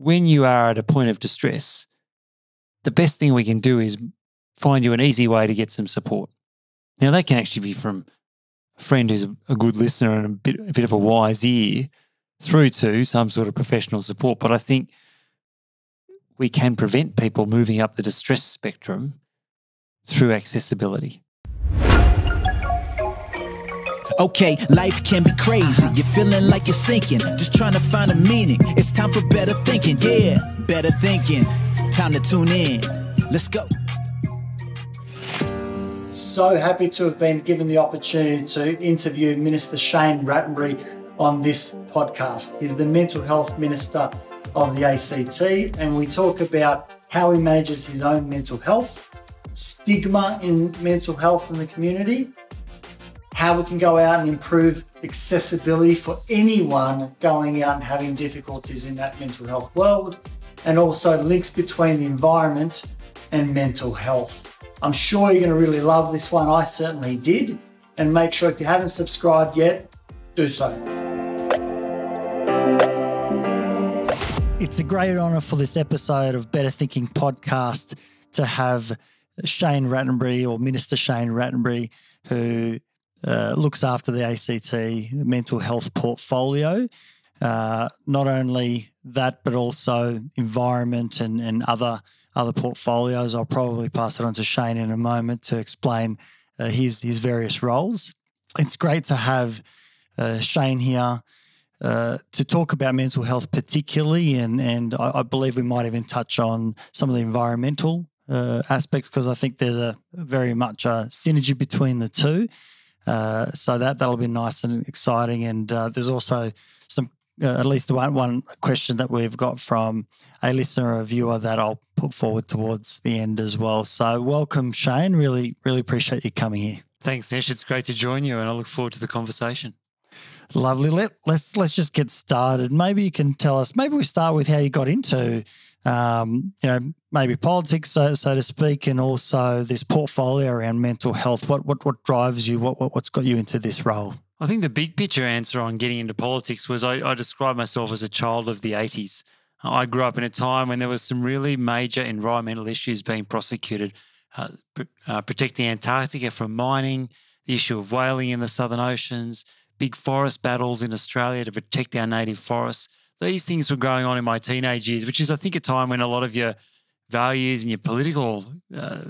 when you are at a point of distress, the best thing we can do is find you an easy way to get some support. Now, that can actually be from a friend who's a good listener and a bit, a bit of a wise ear through to some sort of professional support. But I think we can prevent people moving up the distress spectrum through accessibility. Okay, life can be crazy. You're feeling like you're sinking, just trying to find a meaning. It's time for better thinking. Yeah, better thinking. Time to tune in. Let's go. So happy to have been given the opportunity to interview Minister Shane Rattenbury on this podcast. He's the mental health minister of the ACT, and we talk about how he manages his own mental health, stigma in mental health in the community, how we can go out and improve accessibility for anyone going out and having difficulties in that mental health world, and also links between the environment and mental health. I'm sure you're going to really love this one. I certainly did. And make sure if you haven't subscribed yet, do so. It's a great honour for this episode of Better Thinking podcast to have Shane Rattenbury or Minister Shane Rattenbury, who uh, looks after the ACT mental health portfolio. Uh, not only that, but also environment and, and other other portfolios. I'll probably pass it on to Shane in a moment to explain uh, his his various roles. It's great to have uh, Shane here uh, to talk about mental health, particularly, and and I, I, believe we might even touch on some of the environmental uh, aspects because I think there's a very much a synergy between the two. Uh, so that that'll be nice and exciting. And uh, there's also some uh, at least one one question that we've got from a listener or viewer that I'll put forward towards the end as well. So welcome, Shane. Really really appreciate you coming here. Thanks, Nesh. It's great to join you, and I look forward to the conversation. Lovely. Let let's let's just get started. Maybe you can tell us. Maybe we start with how you got into, um, you know, maybe politics, so, so to speak, and also this portfolio around mental health. What what what drives you? What, what what's got you into this role? I think the big picture answer on getting into politics was I, I describe myself as a child of the eighties. I grew up in a time when there was some really major environmental issues being prosecuted, uh, uh, protecting Antarctica from mining, the issue of whaling in the southern oceans big forest battles in Australia to protect our native forests. These things were going on in my teenage years, which is, I think, a time when a lot of your values and your political uh,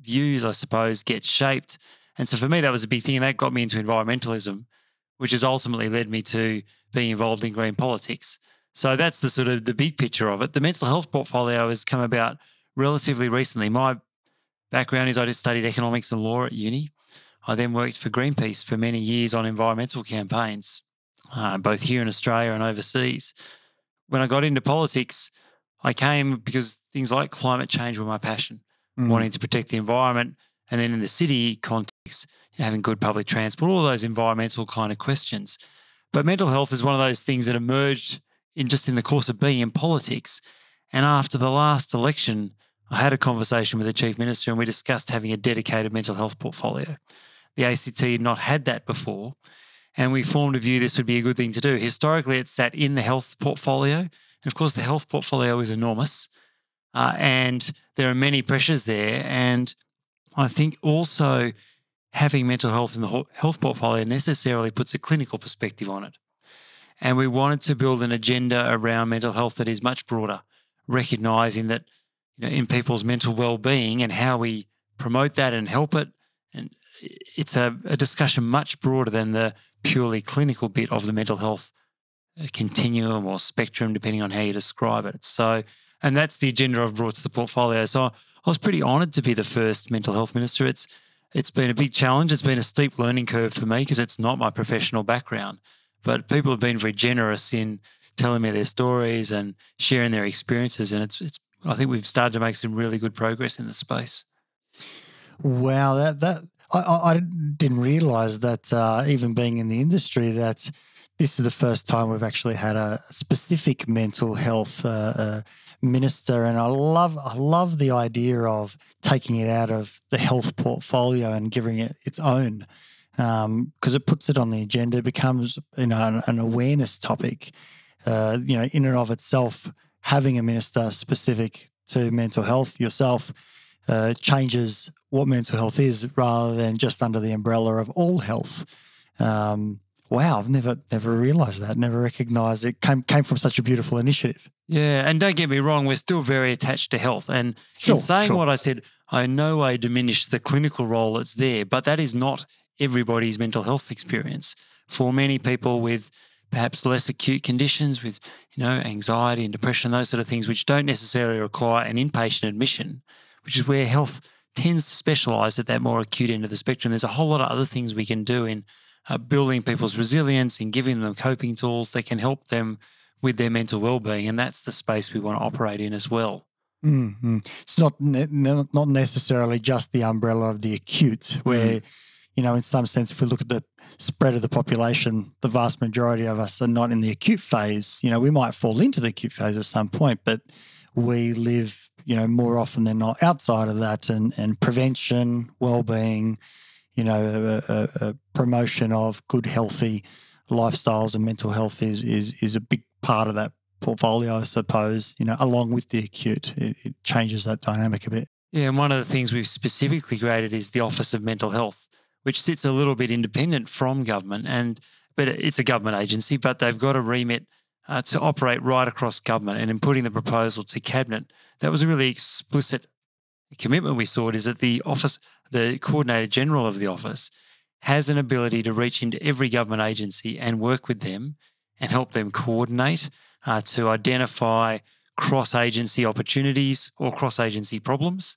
views, I suppose, get shaped. And so for me, that was a big thing. And that got me into environmentalism, which has ultimately led me to being involved in green politics. So that's the sort of the big picture of it. The mental health portfolio has come about relatively recently. My background is I just studied economics and law at uni. I then worked for Greenpeace for many years on environmental campaigns, uh, both here in Australia and overseas. When I got into politics, I came because things like climate change were my passion, mm. wanting to protect the environment. And then in the city context, having good public transport, all those environmental kind of questions. But mental health is one of those things that emerged in just in the course of being in politics. And after the last election, I had a conversation with the chief minister and we discussed having a dedicated mental health portfolio. The ACT had not had that before. And we formed a view this would be a good thing to do. Historically, it sat in the health portfolio. And of course, the health portfolio is enormous. Uh, and there are many pressures there. And I think also having mental health in the health portfolio necessarily puts a clinical perspective on it. And we wanted to build an agenda around mental health that is much broader, recognizing that you know, in people's mental well-being and how we promote that and help it it's a, a, discussion much broader than the purely clinical bit of the mental health uh, continuum or spectrum, depending on how you describe it. So, and that's the agenda I've brought to the portfolio. So, I was pretty honoured to be the first mental health minister. It's it's been a big challenge. It's been a steep learning curve for me because it's not my professional background. But people have been very generous in telling me their stories and sharing their experiences, and it's it's. I think we've started to make some really good progress in the space. Wow, that that I, I didn't realize that uh, even being in the industry, that this is the first time we've actually had a specific mental health uh, uh, minister, and I love I love the idea of taking it out of the health portfolio and giving it its own because um, it puts it on the agenda. It becomes you know an, an awareness topic. Uh, you know, in and of itself, having a minister specific to mental health yourself uh, changes what mental health is rather than just under the umbrella of all health. Um, wow, I've never never realised that, never recognised it came came from such a beautiful initiative. Yeah, and don't get me wrong, we're still very attached to health. And Sure, in saying sure. what I said, I in no way diminish the clinical role that's there, but that is not everybody's mental health experience. For many people with perhaps less acute conditions, with you know anxiety and depression, those sort of things, which don't necessarily require an inpatient admission, which is where health tends to specialise at that more acute end of the spectrum. There's a whole lot of other things we can do in uh, building people's resilience and giving them coping tools that can help them with their mental well-being, and that's the space we want to operate in as well. Mm-hmm. It's not ne- not necessarily just the umbrella of the acute, where you know, in some sense, if we look at the spread of the population, the vast majority of us are not in the acute phase. You know, we might fall into the acute phase at some point, but we live, you know, more often than not outside of that, and and prevention, well-being, you know, a, a, a promotion of good, healthy lifestyles and mental health is is is a big part of that portfolio, I suppose. You know, along with the acute, it, it changes that dynamic a bit. Yeah, and one of the things we've specifically created is the Office of Mental Health, which sits a little bit independent from government, and but it's a government agency, but they've got a remit uh, to operate right across government. And in putting the proposal to cabinet, that was a really explicit commitment we saw. Is that the office, the coordinator general of the office, has an ability to reach into every government agency and work with them and help them coordinate uh, to identify cross agency opportunities or cross agency problems.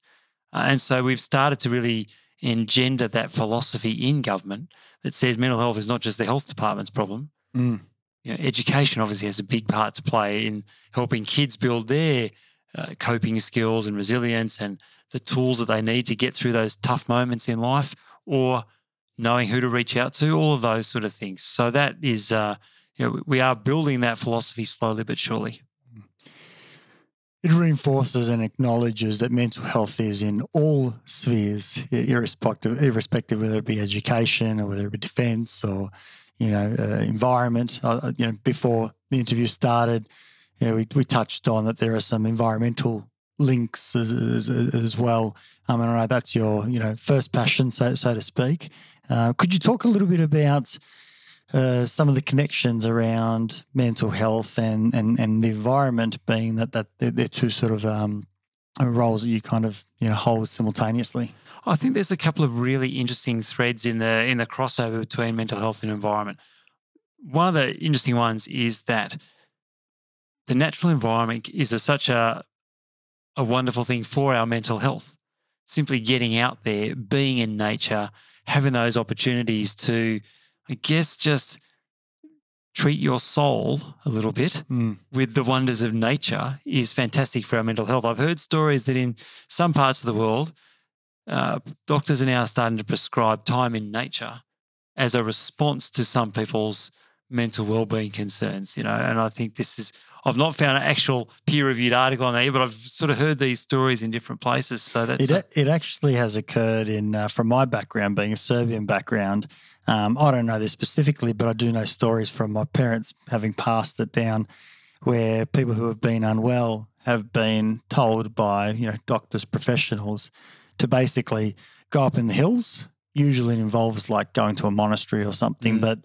Uh, and so we've started to really engender that philosophy in government that says mental health is not just the health department's problem. Mm. You know, education obviously has a big part to play in helping kids build their uh, coping skills and resilience and the tools that they need to get through those tough moments in life or knowing who to reach out to, all of those sort of things. So that is, uh, you know, we are building that philosophy slowly but surely. It reinforces and acknowledges that mental health is in all spheres, irrespective, irrespective whether it be education or whether it be defence or you know uh, environment. Uh, you know, before the interview started, you know, we, we touched on that there are some environmental links as, as, as well. Um, and I know that's your you know first passion, so so to speak. Uh, could you talk a little bit about uh, some of the connections around mental health and, and, and the environment being that, that they're, they're two sort of um, roles that you kind of you know hold simultaneously. I think there's a couple of really interesting threads in the in the crossover between mental health and environment. One of the interesting ones is that the natural environment is a, such a a wonderful thing for our mental health. Simply getting out there, being in nature, having those opportunities to, I guess, just treat your soul a little bit Mm. with the wonders of nature is fantastic for our mental health. I've heard stories that in some parts of the world, uh, doctors are now starting to prescribe time in nature as a response to some people's mental well-being concerns. You know, and I think this is. I've not found an actual peer-reviewed article on that, yet, but I've sort of heard these stories in different places. So that's It, a- it actually has occurred in, uh, from my background, being a Serbian background. Um, I don't know this specifically, but I do know stories from my parents having passed it down where people who have been unwell have been told by, you know, doctors, professionals to basically go up in the hills. Usually it involves like going to a monastery or something, Mm. but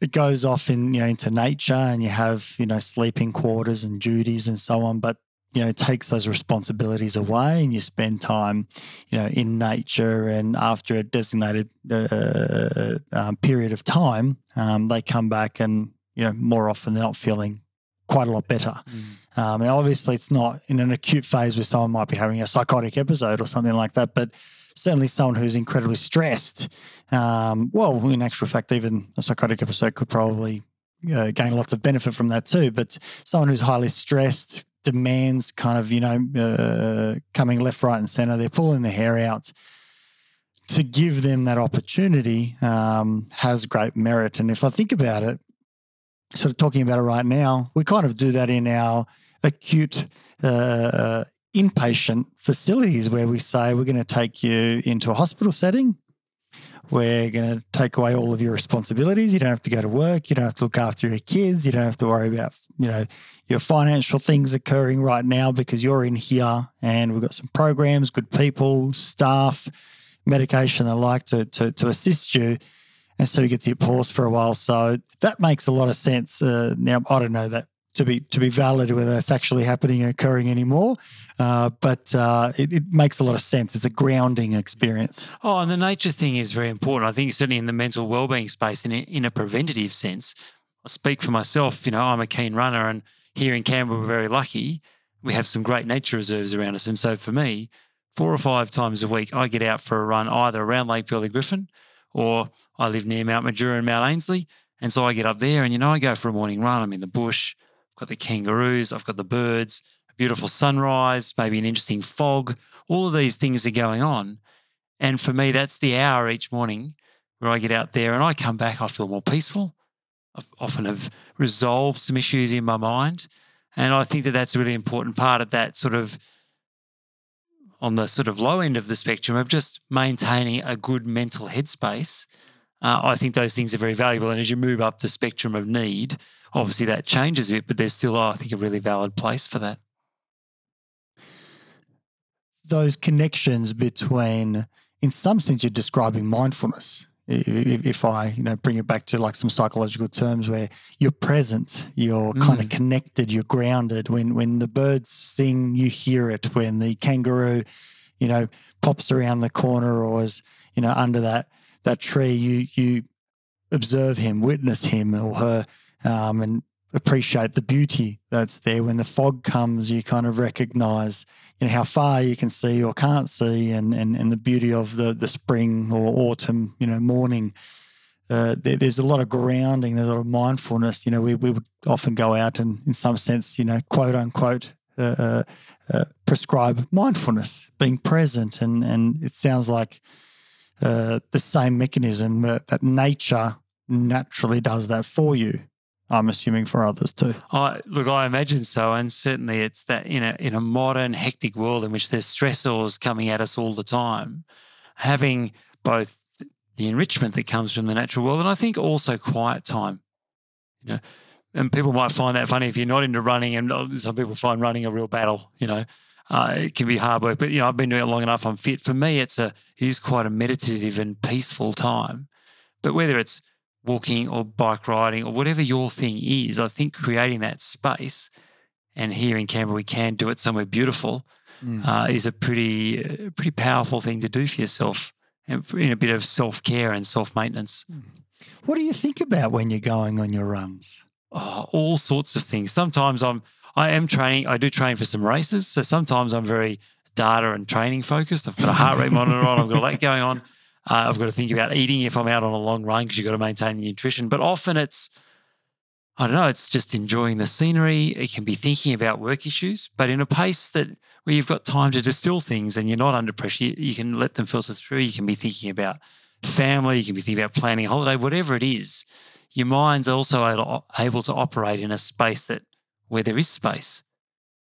it goes off in, you know, into nature and you have, you know, sleeping quarters and duties and so on. But you know, it takes those responsibilities away and you spend time, you know, in nature. And after a designated uh, um, period of time, um, they come back and, you know, more often they're not feeling quite a lot better. Um, and obviously, it's not in an acute phase where someone might be having a psychotic episode or something like that, but certainly someone who's incredibly stressed. Um, well, in actual fact, even a psychotic episode could probably uh, gain lots of benefit from that too. But someone who's highly stressed demands kind of, you know, uh, coming left, right, and center. They're pulling their hair out. To give them that opportunity um, has great merit. And if I think about it, sort of talking about it right now, we kind of do that in our acute uh, inpatient facilities where we say we're going to take you into a hospital setting we're going to take away all of your responsibilities. You don't have to go to work. You don't have to look after your kids. You don't have to worry about, you know, your financial things occurring right now because you're in here and we've got some programs, good people, staff, medication and like to, to, to assist you. And so you get hit pause for a while. So that makes a lot of sense. Uh, now, I don't know that to be to be valid whether that's actually happening and occurring anymore. Uh, but uh, it, it, makes a lot of sense. It's a grounding experience. Oh, and the nature thing is very important. I think certainly in the mental well-being space, in in a preventative sense, I speak for myself. You know, I'm a keen runner, and here in Canberra, we're very lucky. We have some great nature reserves around us, and so for me, four or five times a week, I get out for a run either around Lake Burley Griffin, or I live near Mount Majura and Mount Ainslie, and so I get up there, and you know, I go for a morning run. I'm in the bush I've got the kangaroos, I've got the birds, a beautiful sunrise, maybe an interesting fog. All of these things are going on. And for me, that's the hour each morning where I get out there and I come back, I feel more peaceful. I often have resolved some issues in my mind. And I think that that's a really important part of that sort of on the sort of low end of the spectrum of just maintaining a good mental headspace. Uh, I think those things are very valuable. And as you move up the spectrum of need, obviously that changes a bit, but there's still, I think, a really valid place for that. Those connections between, in some sense, you're describing mindfulness. If I, you know, bring it back to like some psychological terms where you're present, you're mm. kind of connected, you're grounded. When when the birds sing, you hear it. When the kangaroo, you know, pops around the corner or is, you know, under that that tree, you you observe him, witness him or her, um, and appreciate the beauty that's there. When the fog comes, you kind of recognize you know how far you can see or can't see, and and, and the beauty of the the spring or autumn, you know, morning. Uh, there, there's a lot of grounding, there's a lot of mindfulness. You know, we, we would often go out and, in some sense, you know, quote unquote, uh, uh, uh prescribe mindfulness, being present, and and it sounds like uh, the same mechanism that nature naturally does that for you. I'm assuming for others too. I, look, I imagine so, and certainly it's that in a in a modern hectic world in which there's stressors coming at us all the time, having both the enrichment that comes from the natural world, and I think also quiet time. You know, and people might find that funny if you're not into running, and some people find running a real battle. You know, uh, it can be hard work, but you know, I've been doing it long enough. I'm fit. For me, it's a it is quite a meditative and peaceful time. But whether it's walking or bike riding or whatever your thing is, I think creating that space, and here in Canberra we can do it somewhere beautiful, mm. uh, is a pretty uh, pretty powerful thing to do for yourself, and in a bit of self care and self maintenance. Mm. What do you think about when you're going on your runs? Oh, all sorts of things. Sometimes I'm I am training. I do train for some races, so sometimes I'm very data and training focused. I've got a heart rate monitor on. I've got a lot going on. Uh, I've got to think about eating if I'm out on a long run because you've got to maintain nutrition. But often it's, I don't know, it's just enjoying the scenery. It can be thinking about work issues, but in a pace that where you've got time to distill things and you're not under pressure, you, you can let them filter through. You can be thinking about family, you can be thinking about planning a holiday, whatever it is. Your mind's also able to operate in a space that where there is space.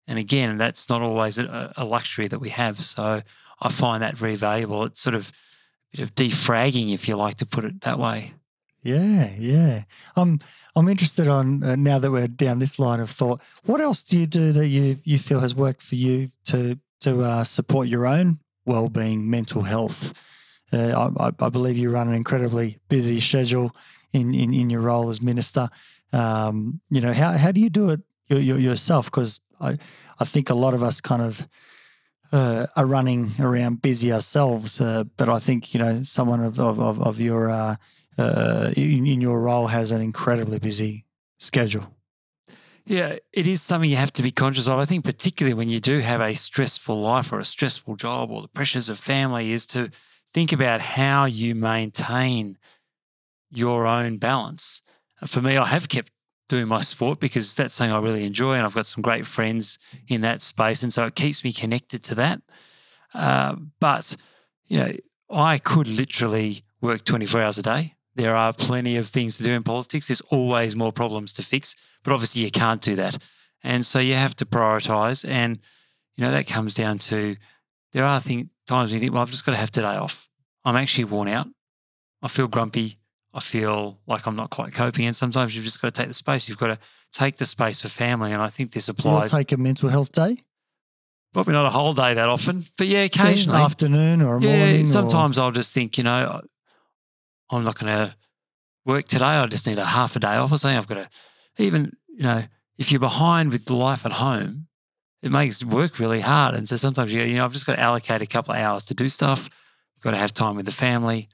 And again, that's not always a, a luxury that we have. So I find that very valuable. It's sort of bit of defragging, if you like to put it that way. Yeah, yeah. I'm I'm interested on uh, now that we're down this line of thought. What else do you do that you you feel has worked for you to to uh, support your own well being, mental health? Uh, I, I, believe you run an incredibly busy schedule in in, in your role as minister. Um, you know how how do you do it yourself? Because I I think a lot of us kind of uh, are running around busy ourselves. Uh, but I think you know someone of of, of your uh, uh, in, in, your role has an incredibly busy schedule. Yeah, it is something you have to be conscious of. I think particularly when you do have a stressful life or a stressful job or the pressures of family, is to think about how you maintain your own balance. For me, I have kept doing my sport because that's something I really enjoy, and I've got some great friends in that space, and so it keeps me connected to that. Uh, but you know, I could literally work 24 hours a day. There are plenty of things to do in politics. There's always more problems to fix, but obviously you can't do that, and so you have to prioritize. And you know that comes down to there are things times you think, well, I've just got to have today off. I'm actually worn out. I feel grumpy. I feel like I'm not quite coping. And sometimes you've just got to take the space. You've got to take the space for family. And I think this You'll applies take a mental health day, probably not a whole day that often, but yeah, occasionally. afternoon or a yeah, morning. or- sometimes I'll just think, you know, I'm not going to work today. I just need a half a day off or something. I've got to, even, you know, if you're behind with life at home, it makes work really hard. And so sometimes you, you know, I've just got to allocate a couple of hours to do stuff. You've got to have time with the family.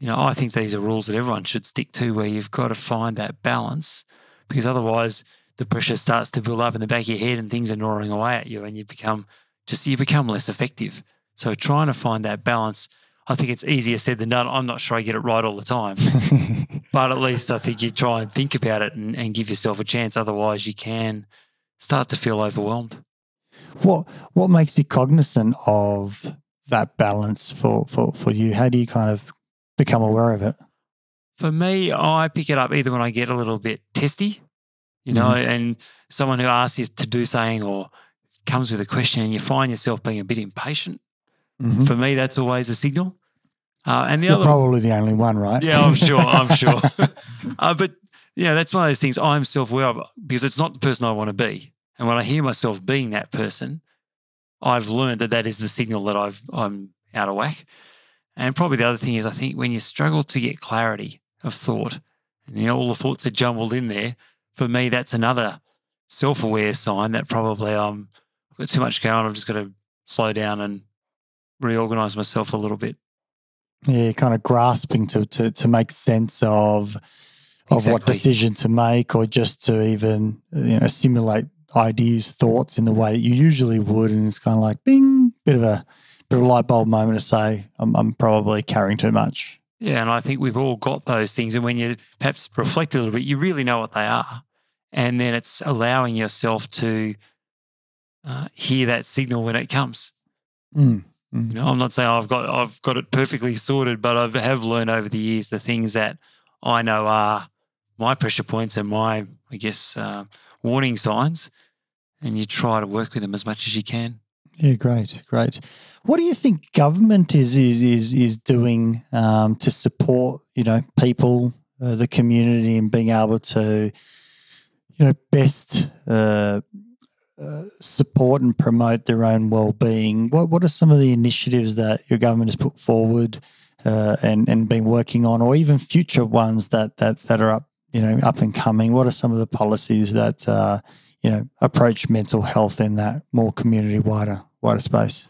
You know, I think these are rules that everyone should stick to where you've got to find that balance because otherwise the pressure starts to build up in the back of your head and things are gnawing away at you and you become just, you become less effective. So trying to find that balance, I think it's easier said than done. I'm not sure I get it right all the time, but at least I think you try and think about it and, and give yourself a chance. Otherwise, you can start to feel overwhelmed. what what makes you cognizant of that balance for, for, for you? How do you kind of become aware of it? For me, I pick it up either when I get a little bit testy, you know, and someone who asks you to do something or comes with a question and you find yourself being a bit impatient. Mhm. For me, that's always a signal. Uh, and the You're other, probably the only one, right? yeah, I'm sure, I'm sure. uh, but yeah, that's one of those things I'm self aware of because it's not the person I want to be. And when I hear myself being that person, I've learned that that is the signal that I've, I'm out of whack. And probably the other thing is, I think when you struggle to get clarity of thought, and you know, all the thoughts are jumbled in there, for me, that's another self aware sign that probably um, I've got too much going on. I've just got to slow down and reorganize myself a little bit. Yeah, kind of grasping to, to, to make sense of of what decision to make or just to even you know assimilate ideas, thoughts in the way that you usually would. And it's kind of like bing, bit of a bit of a light bulb moment to say, I'm, I'm probably carrying too much. Yeah, and I think we've all got those things. And when you perhaps reflect a little bit, you really know what they are. And then it's allowing yourself to uh, hear that signal when it comes. Mm. You know, I'm not saying I've got I've got it perfectly sorted, but I have learned over the years the things that I know are my pressure points and my, I guess, uh, warning signs. And you try to work with them as much as you can. Yeah, great, great. What do you think government is is is is doing um, to support you know people, uh, the community, and being able to you know best uh, uh, support and promote their own well being? What what are some of the initiatives that your government has put forward uh, and and been working on, or even future ones that that that are up you know up and coming? What are some of the policies that uh, you know approach mental health in that more community wider wider space?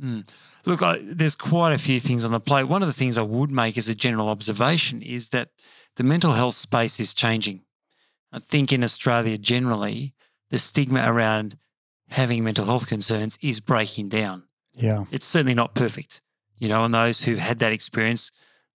Mm. Look, I, there's quite a few things on the plate. One of the things I would make as a general observation is that the mental health space is changing. I think in Australia generally, the stigma around having mental health concerns is breaking down. Yeah. It's certainly not perfect, you know, and those who've had that experience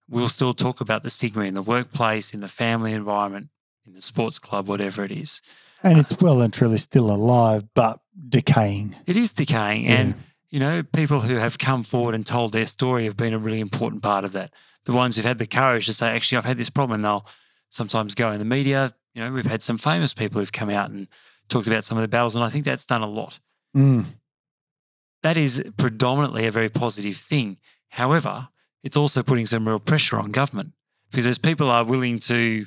will still talk about the stigma in the workplace, in the family environment, in the sports club, whatever it is. And it's well and truly still alive, but decaying. It is decaying. Yeah. And, you know, people who have come forward and told their story have been a really important part of that. The ones who've had the courage to say, actually, I've had this problem, and they'll sometimes go in the media. You know, we've had some famous people who've come out and talked about some of the battles, and I think that's done a lot. Mm. That is predominantly a very positive thing. However, it's also putting some real pressure on government because as people are willing to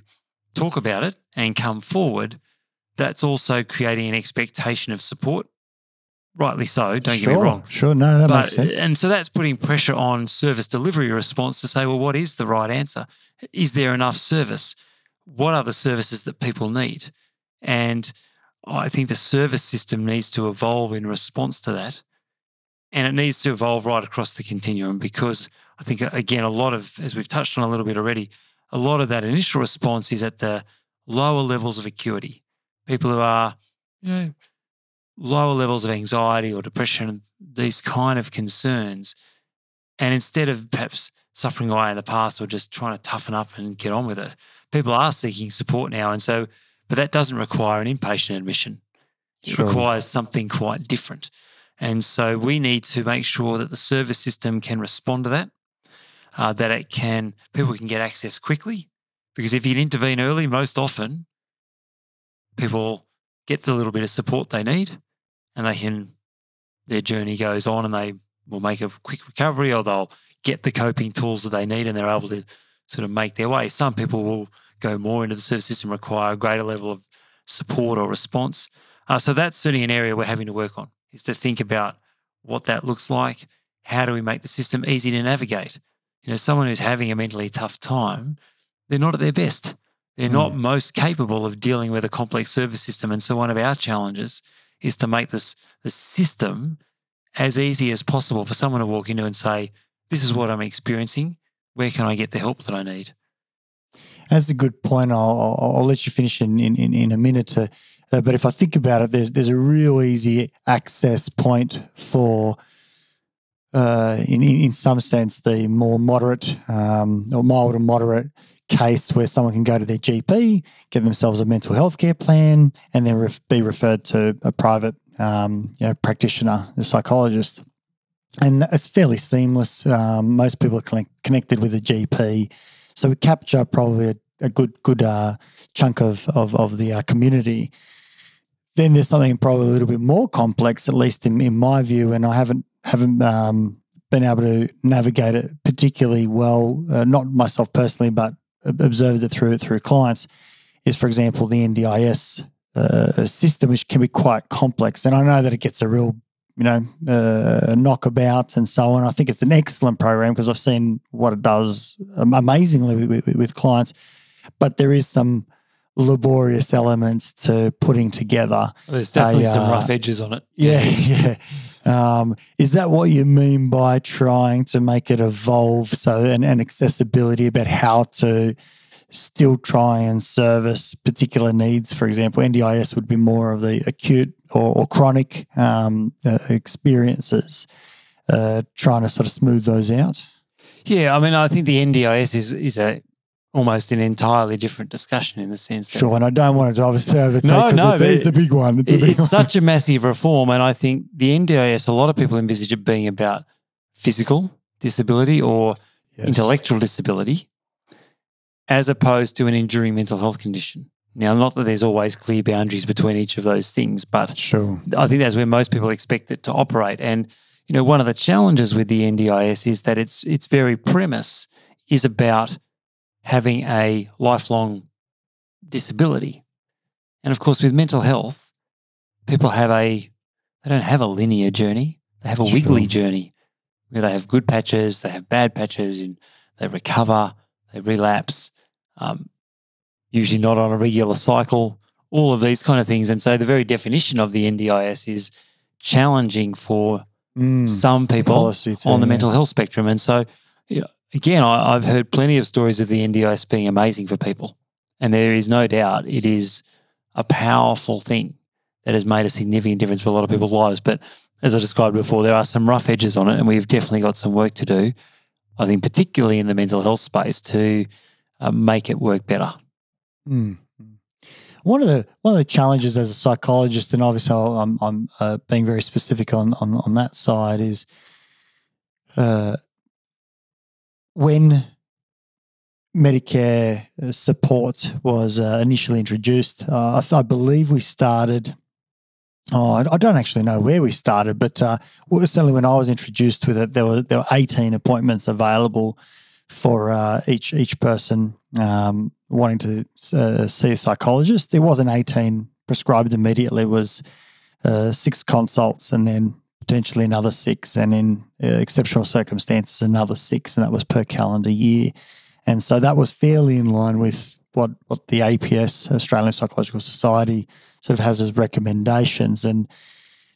talk about it and come forward, that's also creating an expectation of support. Rightly so, don't sure, get me wrong. Sure, no, that But, makes sense. and so that's putting pressure on service delivery response to say, well, what is the right answer? Is there enough service? What are the services that people need? And I think the service system needs to evolve in response to that. And it needs to evolve right across the continuum because I think, again, a lot of, as we've touched on a little bit already, a lot of that initial response is at the lower levels of acuity. People who are, you know, lower levels of anxiety or depression, these kind of concerns. And instead of perhaps suffering away in the past or just trying to toughen up and get on with it, people are seeking support now. And so, but that doesn't require an inpatient admission. It Sure. requires something quite different. And so we need to make sure that the service system can respond to that, uh, that it can, people can get access quickly. Because if you intervene early, most often people get the little bit of support they need and they can, their journey goes on and they will make a quick recovery or they'll get the coping tools that they need and they're able to sort of make their way. Some people will go more into the service system, require a greater level of support or response. Uh, so that's certainly an area we're having to work on is to think about what that looks like. How do we make the system easy to navigate? You know, someone who's having a mentally tough time, they're not at their best. They're not Mm. most capable of dealing with a complex service system. And so one of our challenges is to make this the system as easy as possible for someone to walk into and say, This is what I'm experiencing. Where can I get the help that I need? That's a good point. I'll, I'll, let you finish in, in, in, a minute. To, uh, but if I think about it, there's there's a real easy access point for, uh, in, in in some sense, the more moderate um, or mild and moderate case where someone can go to their GP, get themselves a mental health care plan, and then ref- be referred to a private um, you know, practitioner, a psychologist. And it's fairly seamless. Um, most people are connect- connected with a GP. So we capture probably a, a good good uh, chunk of of, of the uh, community. Then there's something probably a little bit more complex, at least in, in my view, and I haven't haven't um, been able to navigate it particularly well. Uh, not myself personally, but observed it through through clients. Is for example the NDIS uh, system, which can be quite complex, and I know that it gets a real you know, uh, knockabout and so on. I think it's an excellent program because I've seen what it does um, amazingly with, with, with clients. But there is some laborious elements to putting together. There's definitely I, some uh, rough edges on it. Yeah, yeah. Um, is that what you mean by trying to make it evolve? So, and, and accessibility about how to still try and service particular needs. For example, NDIS would be more of the acute or, or chronic um, uh, experiences, uh, trying to sort of smooth those out. Yeah, I mean, I think the NDIS is is a almost an entirely different discussion in the sense that Sure, and I don't want to obviously overtake No, no, it's, it's a big one. It's a big it's one. such a massive reform, and I think the NDIS. A lot of people envisage it being about physical disability or Yes. intellectual disability, as opposed to an enduring mental health condition. Now, not that there's always clear boundaries between each of those things, but Sure. I think that's where most people expect it to operate. And you know, one of the challenges with the NDIS is that its its very premise is about having a lifelong disability. And of course, with mental health, people have a they don't have a linear journey; they have a wiggly journey where they have good patches, they have bad patches, and they recover, they relapse. Um, usually not on a regular cycle. All of these kind of things, and so the very definition of the NDIS is challenging for Mm, some people too, on the yeah. mental health spectrum. And so, you know, again, I, I've heard plenty of stories of the NDIS being amazing for people. And there is no doubt it is a powerful thing that has made a significant difference for a lot of people's lives. But as I described before, there are some rough edges on it, and we've definitely got some work to do. I think, particularly in the mental health space, to uh, make it work better. Mm. One of the one of the challenges as a psychologist, and obviously I'm I'm uh, being very specific on on on that side, is uh, when Medicare uh, support was uh, initially introduced. Uh, I, th- I believe we started. Oh, I, don't actually know where we started, but uh, certainly when I was introduced with it, there were there were 18 appointments available for uh, each each person um, wanting to uh, see a psychologist. There wasn't 18 prescribed immediately. It was six consults and then potentially another six, and in uh, exceptional circumstances, another six, and that was per calendar year. And so that was fairly in line with what, what the APS, Australian Psychological Society, sort of has as recommendations. And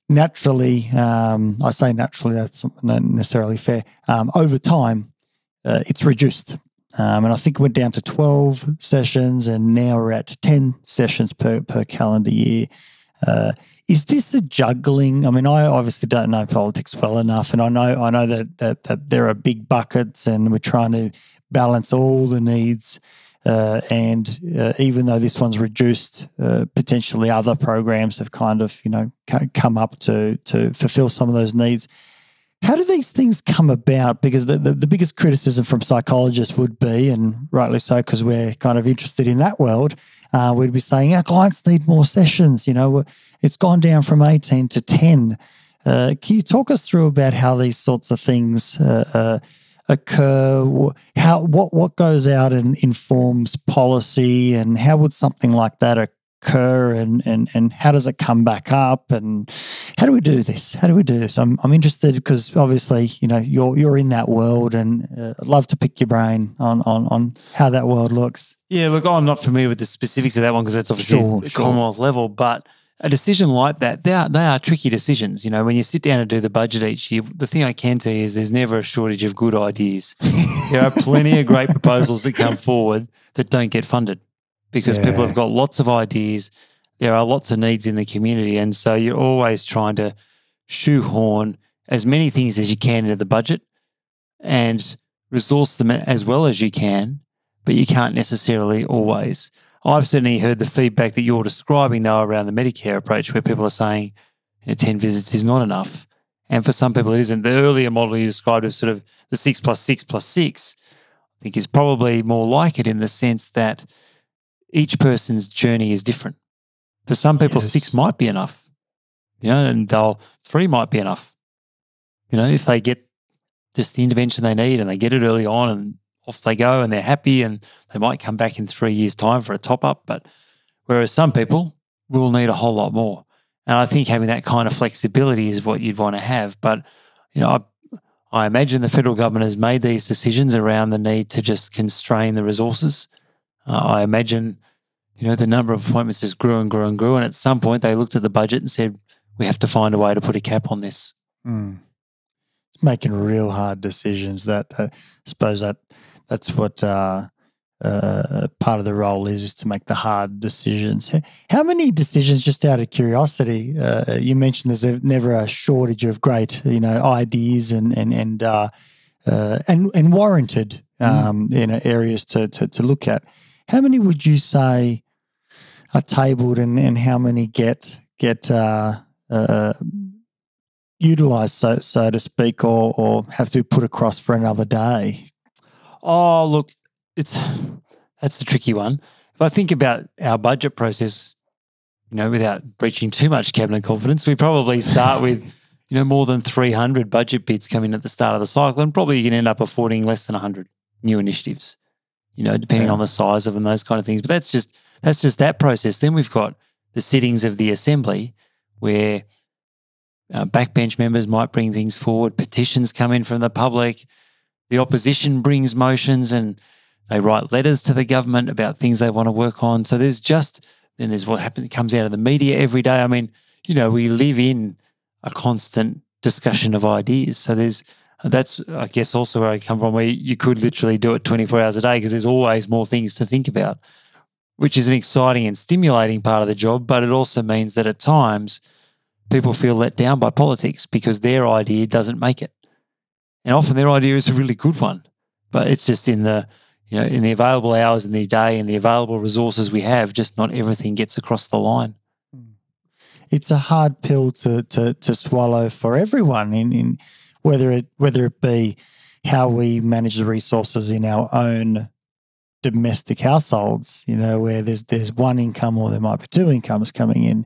naturally, um, I say naturally, that's not necessarily fair. Um, over time, uh, it's reduced. Um, and I think we're down to 12 sessions and now we're at 10 sessions per, per calendar year. Uh, is this a juggling? I mean, I obviously don't know politics well enough, and I know I know that that, that there are big buckets, and we're trying to balance all the needs. Uh, and uh, even though this one's reduced, uh, potentially other programs have kind of you know come up to to fulfil some of those needs. How do these things come about? Because the, the, the biggest criticism from psychologists would be, and rightly so, because we're kind of interested in that world, uh, we'd be saying our clients need more sessions. You know, it's gone down from 18 to 10. Uh, can you talk us through about how these sorts of things uh, uh, occur? How what what goes out and informs policy, and how would something like that occur? And and and how does it come back up? And how do we do this? How do we do this? I'm I'm interested because obviously you know you're you're in that world, and uh, I'd love to pick your brain on on on how that world looks. Yeah, look, I'm not familiar with the specifics of that one because that's obviously Sure, a sure. Commonwealth level. But a decision like that, they are, they are tricky decisions. You know, when you sit down and do the budget each year, the thing I can tell you is there's never a shortage of good ideas. there are plenty of great proposals that come forward that don't get funded because people have got lots of ideas. There are lots of needs in the community. And so you're always trying to shoehorn as many things as you can into the budget and resource them as well as you can but you can't necessarily always. I've certainly heard the feedback that you're describing, though, around the Medicare approach, where people are saying you know, 10 visits is not enough. And for some people, it isn't. The earlier model you described of sort of the six plus six plus six, I think is probably more like it in the sense that each person's journey is different. For some people, Yes. six might be enough, you know, and they'll, three might be enough. You know, if they get just the intervention they need and they get it early on and off they go and they're happy and they might come back in three years' time for a top up. But whereas some people will need a whole lot more. And I think having that kind of flexibility is what you'd want to have. But, you know, I, I imagine the federal government has made these decisions around the need to just constrain the resources. Uh, I imagine, you know, the number of appointments just grew and grew and grew. And at some point they looked at the budget and said, we have to find a way to put a cap on this. Mm. It's making real hard decisions. That, that I suppose that that's what uh, uh, part of the role is, is to make the hard decisions. How many decisions, just out of curiosity, uh, you mentioned there's a, never a shortage of great, you know, ideas and and and uh, uh, and and warranted, um, you know, areas to, to to look at. How many would you say are tabled, and and how many get get uh, uh, utilized, so so to speak, or or have to be put across for another day? Oh, look, it's that's a tricky one. If I think about our budget process, you know, without breaching too much cabinet confidence, we probably start with, you know, more than 300 budget bids coming at the start of the cycle, and probably you can end up affording less than 100 new initiatives, you know, depending Yeah. on the size of them, those kind of things. But that's just that's just that process. Then we've got the sittings of the assembly where uh, backbench members might bring things forward, petitions come in from the public, the opposition brings motions and they write letters to the government about things they want to work on. So there's just then there's what happens comes out of the media every day. I mean, you know, we live in a constant discussion of ideas. So there's that's I guess also where I come from, where you could literally do it 24 hours a day because there's always more things to think about, which is an exciting and stimulating part of the job. But it also means that at times people feel let down by politics because their idea doesn't make it. And often their idea is a really good one, but it's just in the you know in the available hours in the day and the available resources we have, just not everything gets across the line. Hmm. it's a hard pill to to to swallow for everyone in in whether it whether it be how we manage the resources in our own domestic households you know where there's there's one income or there might be two incomes coming in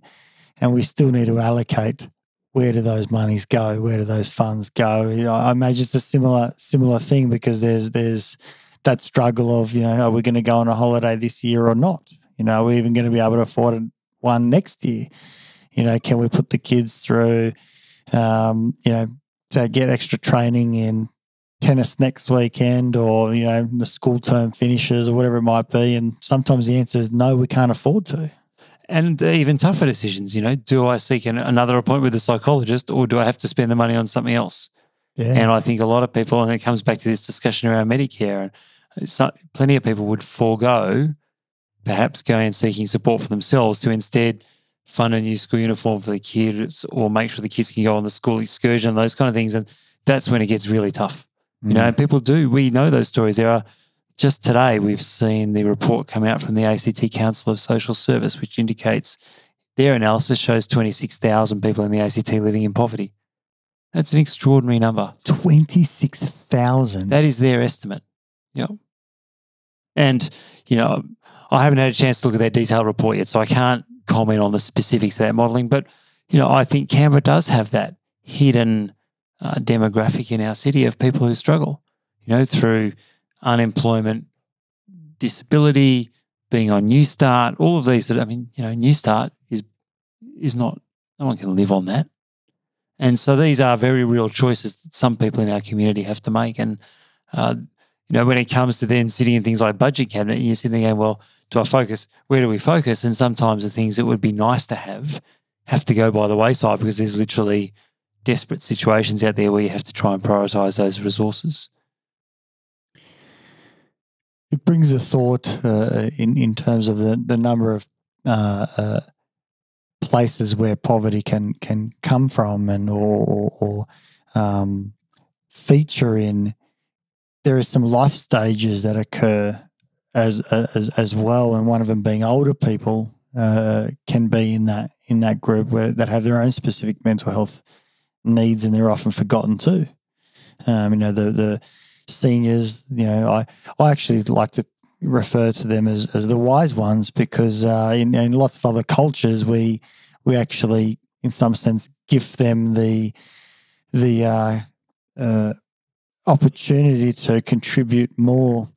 and we still need to allocate where do those monies go where do those funds go. I imagine it's a similar similar thing because there's there's that struggle of you know are we going to go on a holiday this year or not? You know are we even going to be able to afford one next year? You know, can we put the kids through, um, you know, to get extra training in tennis next weekend or, you know, the school term finishes or whatever it might be? And sometimes the answer is no, we can't afford to. And uh, even tougher decisions, you know, do I seek an, another appointment with a psychologist or do I have to spend the money on something else? Yeah. And I think a lot of people, and it comes back to this discussion around Medicare, and so, plenty of people would forego perhaps going and seeking support for themselves to instead fund a new school uniform for the kids or make sure the kids can go on the school excursion, those kind of things. And that's when it gets really tough. You know, mm. and people do, we know those stories. There are just today, we've seen the report come out from the ACT Council of Social Service, which indicates their analysis shows 26,000 people in the ACT living in poverty. That's an extraordinary number. 26,000. That is their estimate. Yep. And, you know, I haven't had a chance to look at that detailed report yet, so I can't comment on the specifics of that modelling. But, you know, I think Canberra does have that hidden uh, demographic in our city of people who struggle. you know, through unemployment, disability, being on Newstart, all of these. That, I mean, you know, Newstart is is not. No one can live on that. And so these are very real choices that some people in our community have to make. And uh, you know, when it comes to then sitting in things like budget cabinet, you're sitting there going, well, do I focus? Where do we focus? And sometimes the things that would be nice to have have to go by the wayside because there's literally desperate situations out there where you have to try and prioritize those resources. It brings a thought uh, in in terms of the the number of uh, uh, places where poverty can can come from and or, or, or um, feature in. There are some life stages that occur as as as well, and one of them being older people uh, can be in that in that group where that have their own specific mental health needs, and they're often forgotten too. Um, you know the the seniors. You know, I I actually like to refer to them as, as the wise ones because uh, in, in lots of other cultures we we actually in some sense give them the the uh, uh, opportunity to contribute more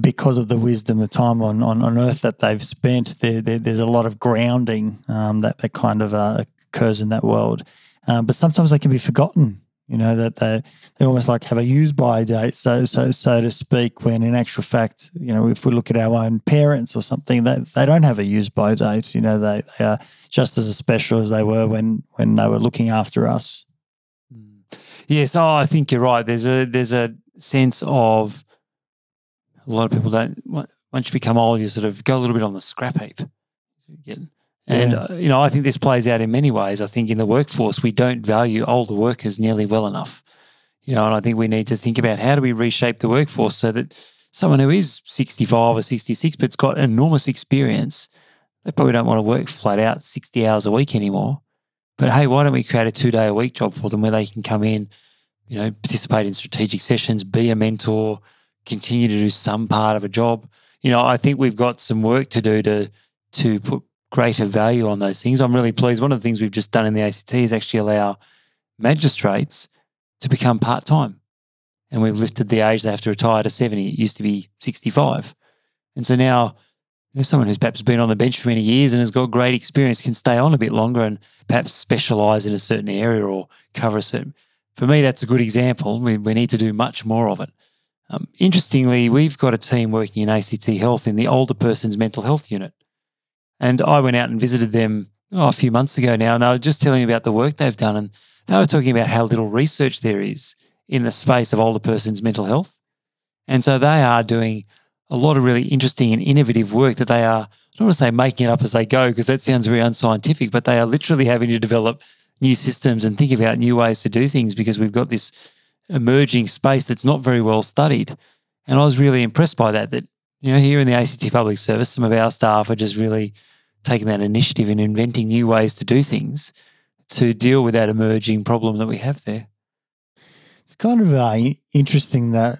because of the wisdom, the time on, on, on earth that they've spent. There, there there's a lot of grounding um, that that kind of uh, occurs in that world, um, but sometimes they can be forgotten you know that they they almost like have a use by date so so so to speak when in actual fact you know if we look at our own parents or something they, they don't have a use by date you know they, they are just as special as they were when when they were looking after us. Yes oh i think you're right there's a there's a sense of a lot of people don't once you become old you sort of go a little bit on the scrap heap and, yeah. uh, you know, I think this plays out in many ways. I think in the workforce, we don't value older workers nearly well enough. You know, and I think we need to think about how do we reshape the workforce so that someone who is 65 or 66 but's got enormous experience, they probably don't want to work flat out 60 hours a week anymore. But hey, why don't we create a two day a week job for them where they can come in, you know, participate in strategic sessions, be a mentor, continue to do some part of a job. You know, I think we've got some work to do to to put greater value on those things. I'm really pleased. One of the things we've just done in the ACT is actually allow magistrates to become part time. And we've lifted the age they have to retire to 70. It used to be 65. And so now, someone who's perhaps been on the bench for many years and has got great experience can stay on a bit longer and perhaps specialize in a certain area or cover a certain. For me, that's a good example. We, we need to do much more of it. Um, interestingly, we've got a team working in ACT Health in the older person's mental health unit. And I went out and visited them oh, a few months ago now, and they were just telling me about the work they've done. And they were talking about how little research there is in the space of older person's mental health. And so they are doing a lot of really interesting and innovative work that they are, I don't want to say making it up as they go, because that sounds very unscientific, but they are literally having to develop new systems and think about new ways to do things because we've got this emerging space that's not very well studied. And I was really impressed by that, that you know, here in the ACT Public Service, some of our staff are just really taking that initiative and inventing new ways to do things to deal with that emerging problem that we have there. It's kind of uh, interesting that,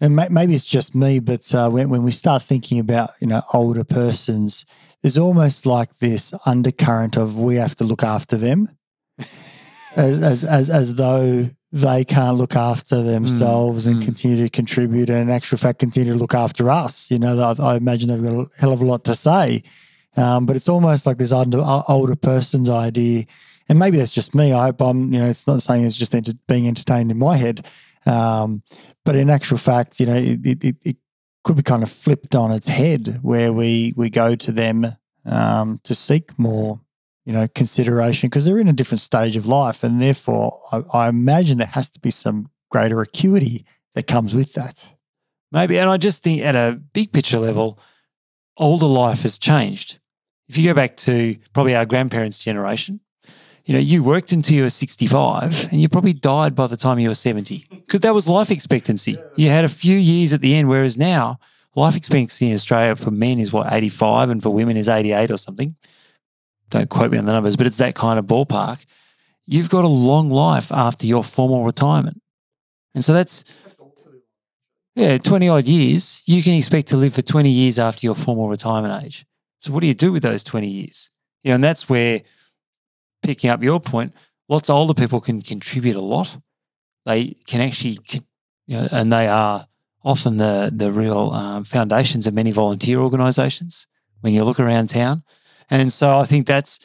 and maybe it's just me, but uh, when, when we start thinking about you know older persons, there's almost like this undercurrent of we have to look after them, as, as as as though they can't look after themselves mm. and mm. continue to contribute and in actual fact continue to look after us. You know, I, I imagine they've got a hell of a lot to say. Um, but it's almost like this older, older person's idea. And maybe that's just me. I hope I'm, you know, it's not saying it's just enter- being entertained in my head. Um, but in actual fact, you know, it, it, it, could be kind of flipped on its head where we, we go to them um, to seek more you know, consideration because they're in a different stage of life. And therefore, I, I, imagine there has to be some greater acuity that comes with that. Maybe. And I just think at a big picture level, older life has changed. If you go back to probably our grandparents' generation, you know, you worked until you were 65 and you probably died by the time you were 70 because that was life expectancy. You had a few years at the end, whereas now life expectancy in Australia for men is what, 85 and for women is 88 or something don't quote me on the numbers, but it's that kind of ballpark. You've got a long life after your formal retirement. And so that's, yeah, 20 odd years. You can expect to live for 20 years after your formal retirement age. So what do you do with those 20 years? You know, and that's where, picking up your point, lots of older people can contribute a lot. They can actually, you know, and they are often the the real um, foundations of many volunteer organisations when you look around town. And so I think that's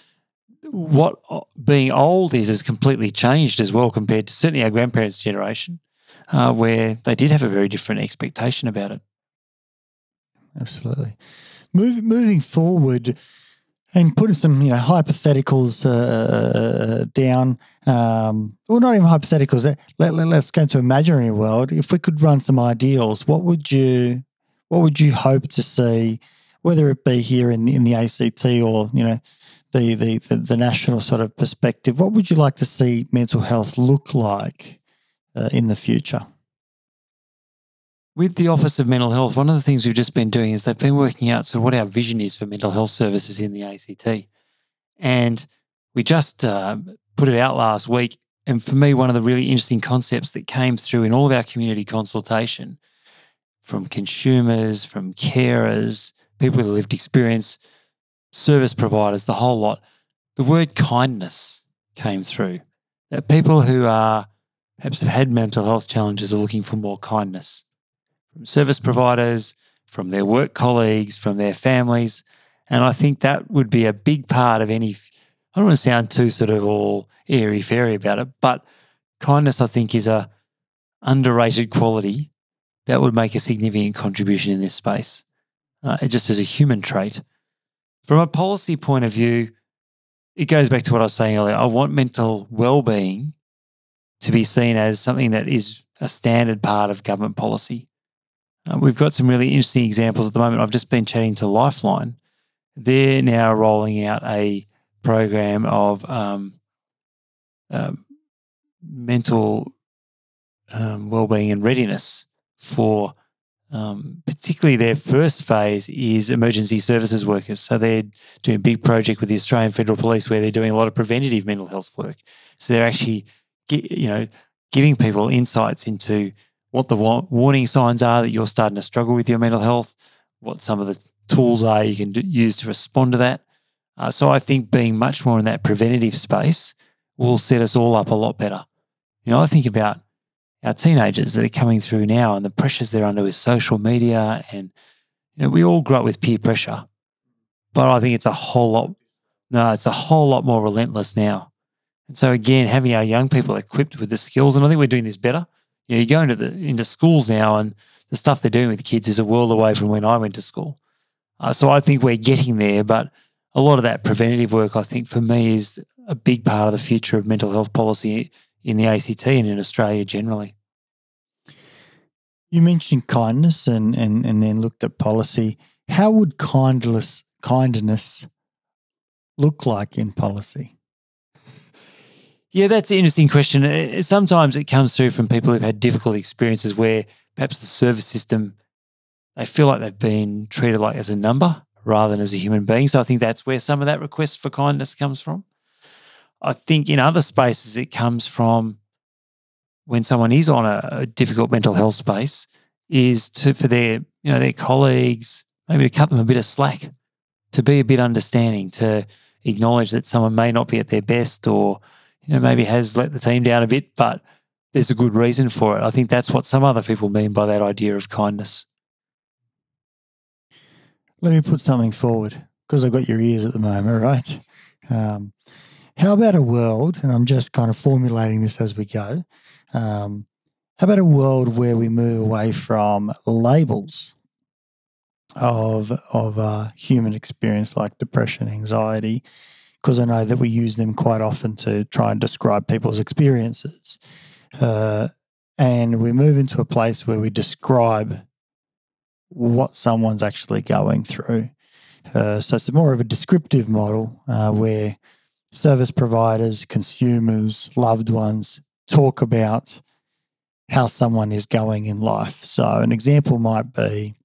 what uh, being old is has completely changed as well compared to certainly our grandparents' generation, uh, where they did have a very different expectation about it. Absolutely. Move, moving forward, and putting some you know hypotheticals uh, down. Um, well, not even hypotheticals. Let, let, let's go to imaginary world. If we could run some ideals, what would you what would you hope to see, whether it be here in in the ACT or you know the the the, the national sort of perspective? What would you like to see mental health look like uh, in the future? With the Office of Mental Health, one of the things we've just been doing is they've been working out sort of what our vision is for mental health services in the ACT. And we just uh, put it out last week. And for me, one of the really interesting concepts that came through in all of our community consultation from consumers, from carers, people with lived experience, service providers, the whole lot, the word kindness came through. That people who are perhaps have had mental health challenges are looking for more kindness from service providers, from their work colleagues, from their families. And I think that would be a big part of any. I don't want to sound too sort of all airy fairy about it, but kindness, I think, is a underrated quality that would make a significant contribution in this space, uh, just as a human trait. From a policy point of view, it goes back to what I was saying earlier. I want mental well-being to be seen as something that is a standard part of government policy. Uh, we've got some really interesting examples at the moment. I've just been chatting to Lifeline. They're now rolling out a program of um, uh, mental um, well-being and readiness for um, particularly their first phase is emergency services workers. So they're doing a big project with the Australian Federal Police where they're doing a lot of preventative mental health work. So they're actually, you know, giving people insights into what the warning signs are that you're starting to struggle with your mental health, what some of the tools are you can do, use to respond to that. Uh, so I think being much more in that preventative space will set us all up a lot better. You know, I think about our teenagers that are coming through now and the pressures they're under with social media, and you know, we all grow up with peer pressure, but I think it's a whole lot. No, it's a whole lot more relentless now. And so again, having our young people equipped with the skills, and I think we're doing this better you know, you go into the into schools now, and the stuff they're doing with kids is a world away from when I went to school. Uh, so I think we're getting there, but a lot of that preventative work, I think, for me, is a big part of the future of mental health policy in the ACT and in Australia generally. You mentioned kindness and, and, and then looked at policy. How would kindness kindness look like in policy? Yeah, that's an interesting question. Uh, sometimes it comes through from people who've had difficult experiences where perhaps the service system, they feel like they've been treated like as a number rather than as a human being. So I think that's where some of that request for kindness comes from. I think in other spaces it comes from when someone is on a, a difficult mental health space is to for their you know their colleagues maybe to cut them a bit of slack, to be a bit understanding, to acknowledge that someone may not be at their best or you know, maybe has let the team down a bit, but there's a good reason for it. I think that's what some other people mean by that idea of kindness. Let me put something forward because I've got your ears at the moment, right? Um, how about a world, and I'm just kind of formulating this as we go. Um, how about a world where we move away from labels of of uh, human experience like depression, anxiety, because I know that we use them quite often to try and describe people's experiences. Uh, and we move into a place where we describe what someone's actually going through. Uh, so it's more of a descriptive model uh, where service providers, consumers, loved ones talk about how someone is going in life. So an example might be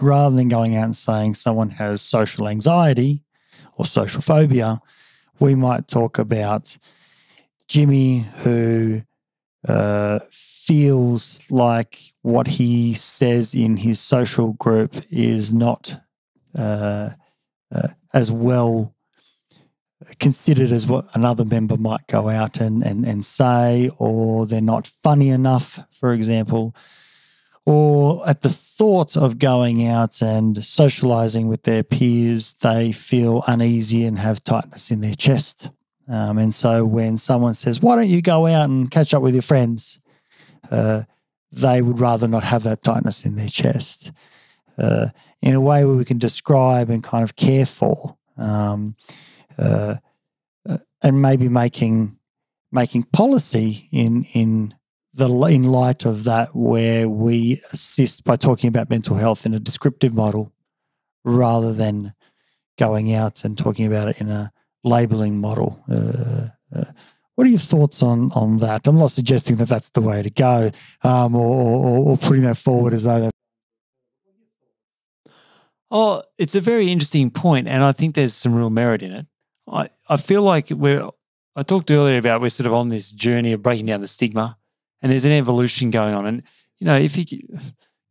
rather than going out and saying someone has social anxiety, or social phobia, we might talk about Jimmy who uh, feels like what he says in his social group is not uh, uh, as well considered as what another member might go out and, and, and say, or they're not funny enough, for example, or at the thought of going out and socializing with their peers, they feel uneasy and have tightness in their chest. Um, and so when someone says, Why don't you go out and catch up with your friends? Uh, they would rather not have that tightness in their chest. Uh, in a way where we can describe and kind of care for. Um, uh, uh, and maybe making making policy in in the in light of that where we assist by talking about mental health in a descriptive model rather than going out and talking about it in a labeling model uh, uh, what are your thoughts on on that i'm not suggesting that that's the way to go um, or, or, or putting that forward as though Oh, it's a very interesting point, and I think there's some real merit in it. I, I feel like we're, I talked earlier about we're sort of on this journey of breaking down the stigma and there's an evolution going on. And, you know, if you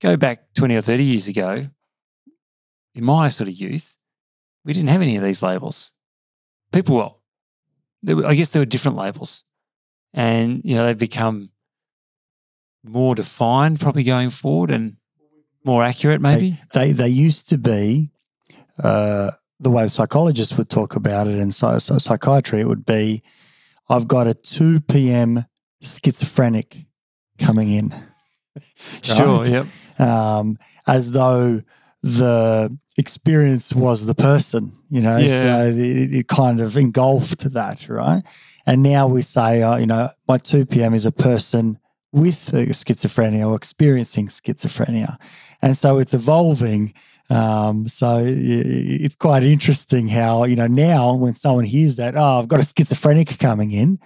go back 20 or 30 years ago, in my sort of youth, we didn't have any of these labels. People, were, I guess there were different labels. And, you know, they've become more defined probably going forward and more accurate, maybe. They, they, they used to be uh, the way psychologists would talk about it in so, so psychiatry, it would be I've got a 2 p.m. schizophrenic coming in. Sure, yep. Um, as though the experience was the person, you know, Yeah. so it, it kind of engulfed that, right? And now we say, uh, you know, my 2 p.m. is a person with schizophrenia or experiencing schizophrenia. And so it's evolving. Um, so it's quite interesting how, you know, now when someone hears that, oh, I've got a schizophrenic coming in,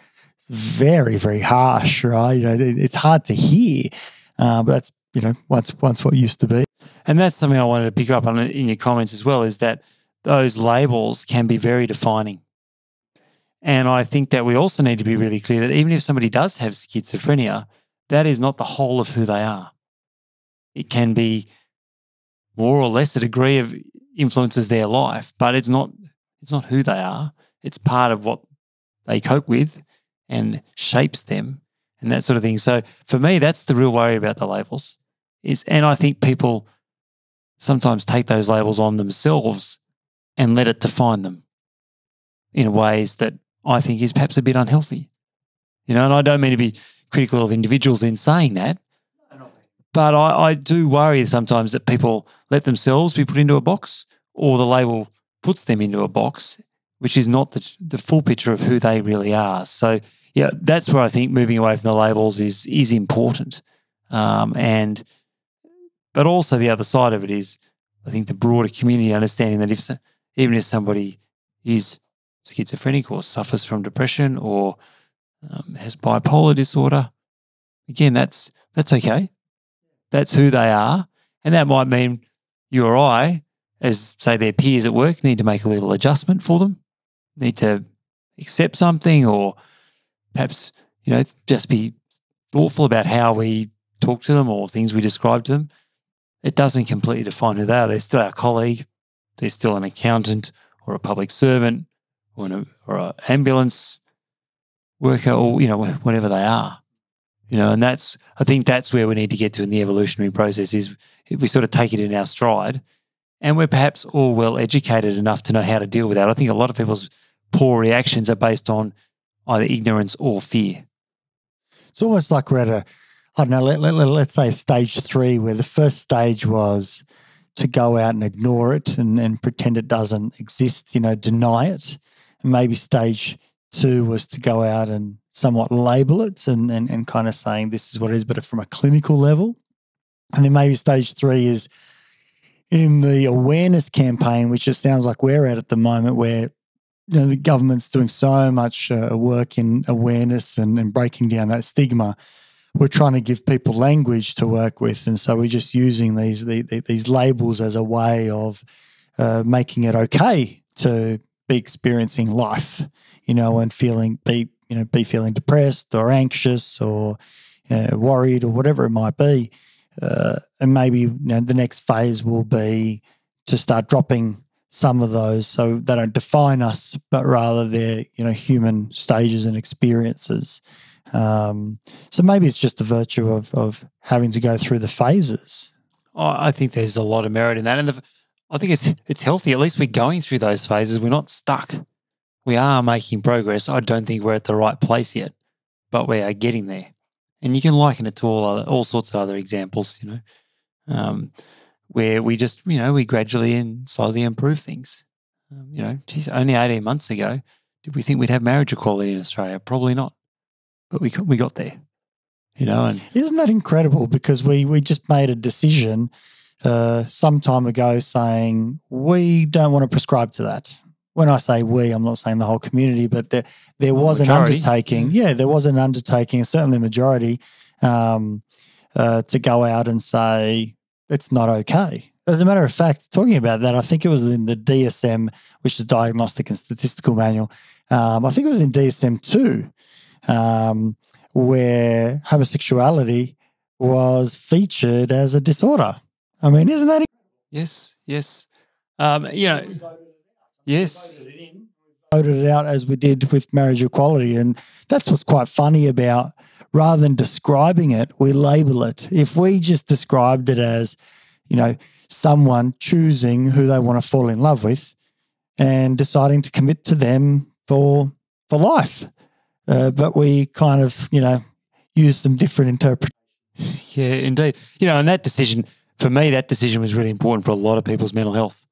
very, very harsh, right? You know, it- it's hard to hear, uh, but that's, you know, once, once what used to be. And that's something I wanted to pick up on in your comments as well is that those labels can be very defining. And I think that we also need to be really clear that even if somebody does have schizophrenia, that is not the whole of who they are. It can be more or less a degree of influences their life, but it's not it's not who they are. It's part of what they cope with and shapes them and that sort of thing. So for me, that's the real worry about the labels. Is and I think people sometimes take those labels on themselves and let it define them in ways that I think is perhaps a bit unhealthy. You know, and I don't mean to be critical of individuals in saying that, but I, I do worry sometimes that people let themselves be put into a box or the label puts them into a box, which is not the, the full picture of who they really are. So, yeah, that's where I think moving away from the labels is is important. Um, and but also the other side of it is, I think the broader community understanding that if even if somebody is schizophrenic or suffers from depression or um, has bipolar disorder, again, that's that's okay. That's who they are, and that might mean you or I, as say their peers at work, need to make a little adjustment for them, need to accept something, or perhaps you know just be thoughtful about how we talk to them or things we describe to them it doesn't completely define who they are. They're still our colleague. They're still an accountant or a public servant or an or a ambulance worker or you know whatever they are. You know, and that's I think that's where we need to get to in the evolutionary process is if we sort of take it in our stride, and we're perhaps all well educated enough to know how to deal with that. I think a lot of people's poor reactions are based on either ignorance or fear. It's almost like we're at a, I don't know, let, let, let, let's say stage three, where the first stage was to go out and ignore it and, and pretend it doesn't exist, you know, deny it. And maybe stage two was to go out and somewhat label it and, and, and kind of saying this is what it is, but from a clinical level. And then maybe stage three is in the awareness campaign, which just sounds like we're at at the moment, where you know, the government's doing so much uh, work in awareness and, and breaking down that stigma. We're trying to give people language to work with, and so we're just using these the, the, these labels as a way of uh, making it okay to be experiencing life, you know, and feeling be you know be feeling depressed or anxious or uh, worried or whatever it might be. Uh, and maybe you know, the next phase will be to start dropping some of those so they don't define us, but rather they're, you know, human stages and experiences. Um, so maybe it's just the virtue of, of having to go through the phases. Oh, I think there's a lot of merit in that. And the, I think it's it's healthy. At least we're going through those phases. We're not stuck. We are making progress. I don't think we're at the right place yet, but we are getting there. And you can liken it to all other, all sorts of other examples, you know, um, where we just, you know, we gradually and slowly improve things. Um, you know, geez, only 18 months ago, did we think we'd have marriage equality in Australia? Probably not. But we, we got there, you know, and Isn't that incredible? Because we, we just made a decision uh, some time ago saying we don't want to prescribe to that. When I say we, I'm not saying the whole community, but there there was an undertaking. Yeah, there was an undertaking, certainly a majority, um, uh, to go out and say it's not okay. As a matter of fact, talking about that, I think it was in the DSM, which is Diagnostic and Statistical Manual. Um, I think it was in DSM two, um, where homosexuality was featured as a disorder. I mean, isn't that yes, yes. Um, you know, yes. voted it out as we did with marriage equality. And that's what's quite funny about rather than describing it, we label it. If we just described it as, you know, someone choosing who they want to fall in love with and deciding to commit to them for for life. Uh, but we kind of, you know, use some different interpretations. Yeah, indeed. You know, and that decision for me, that decision was really important for a lot of people's mental health.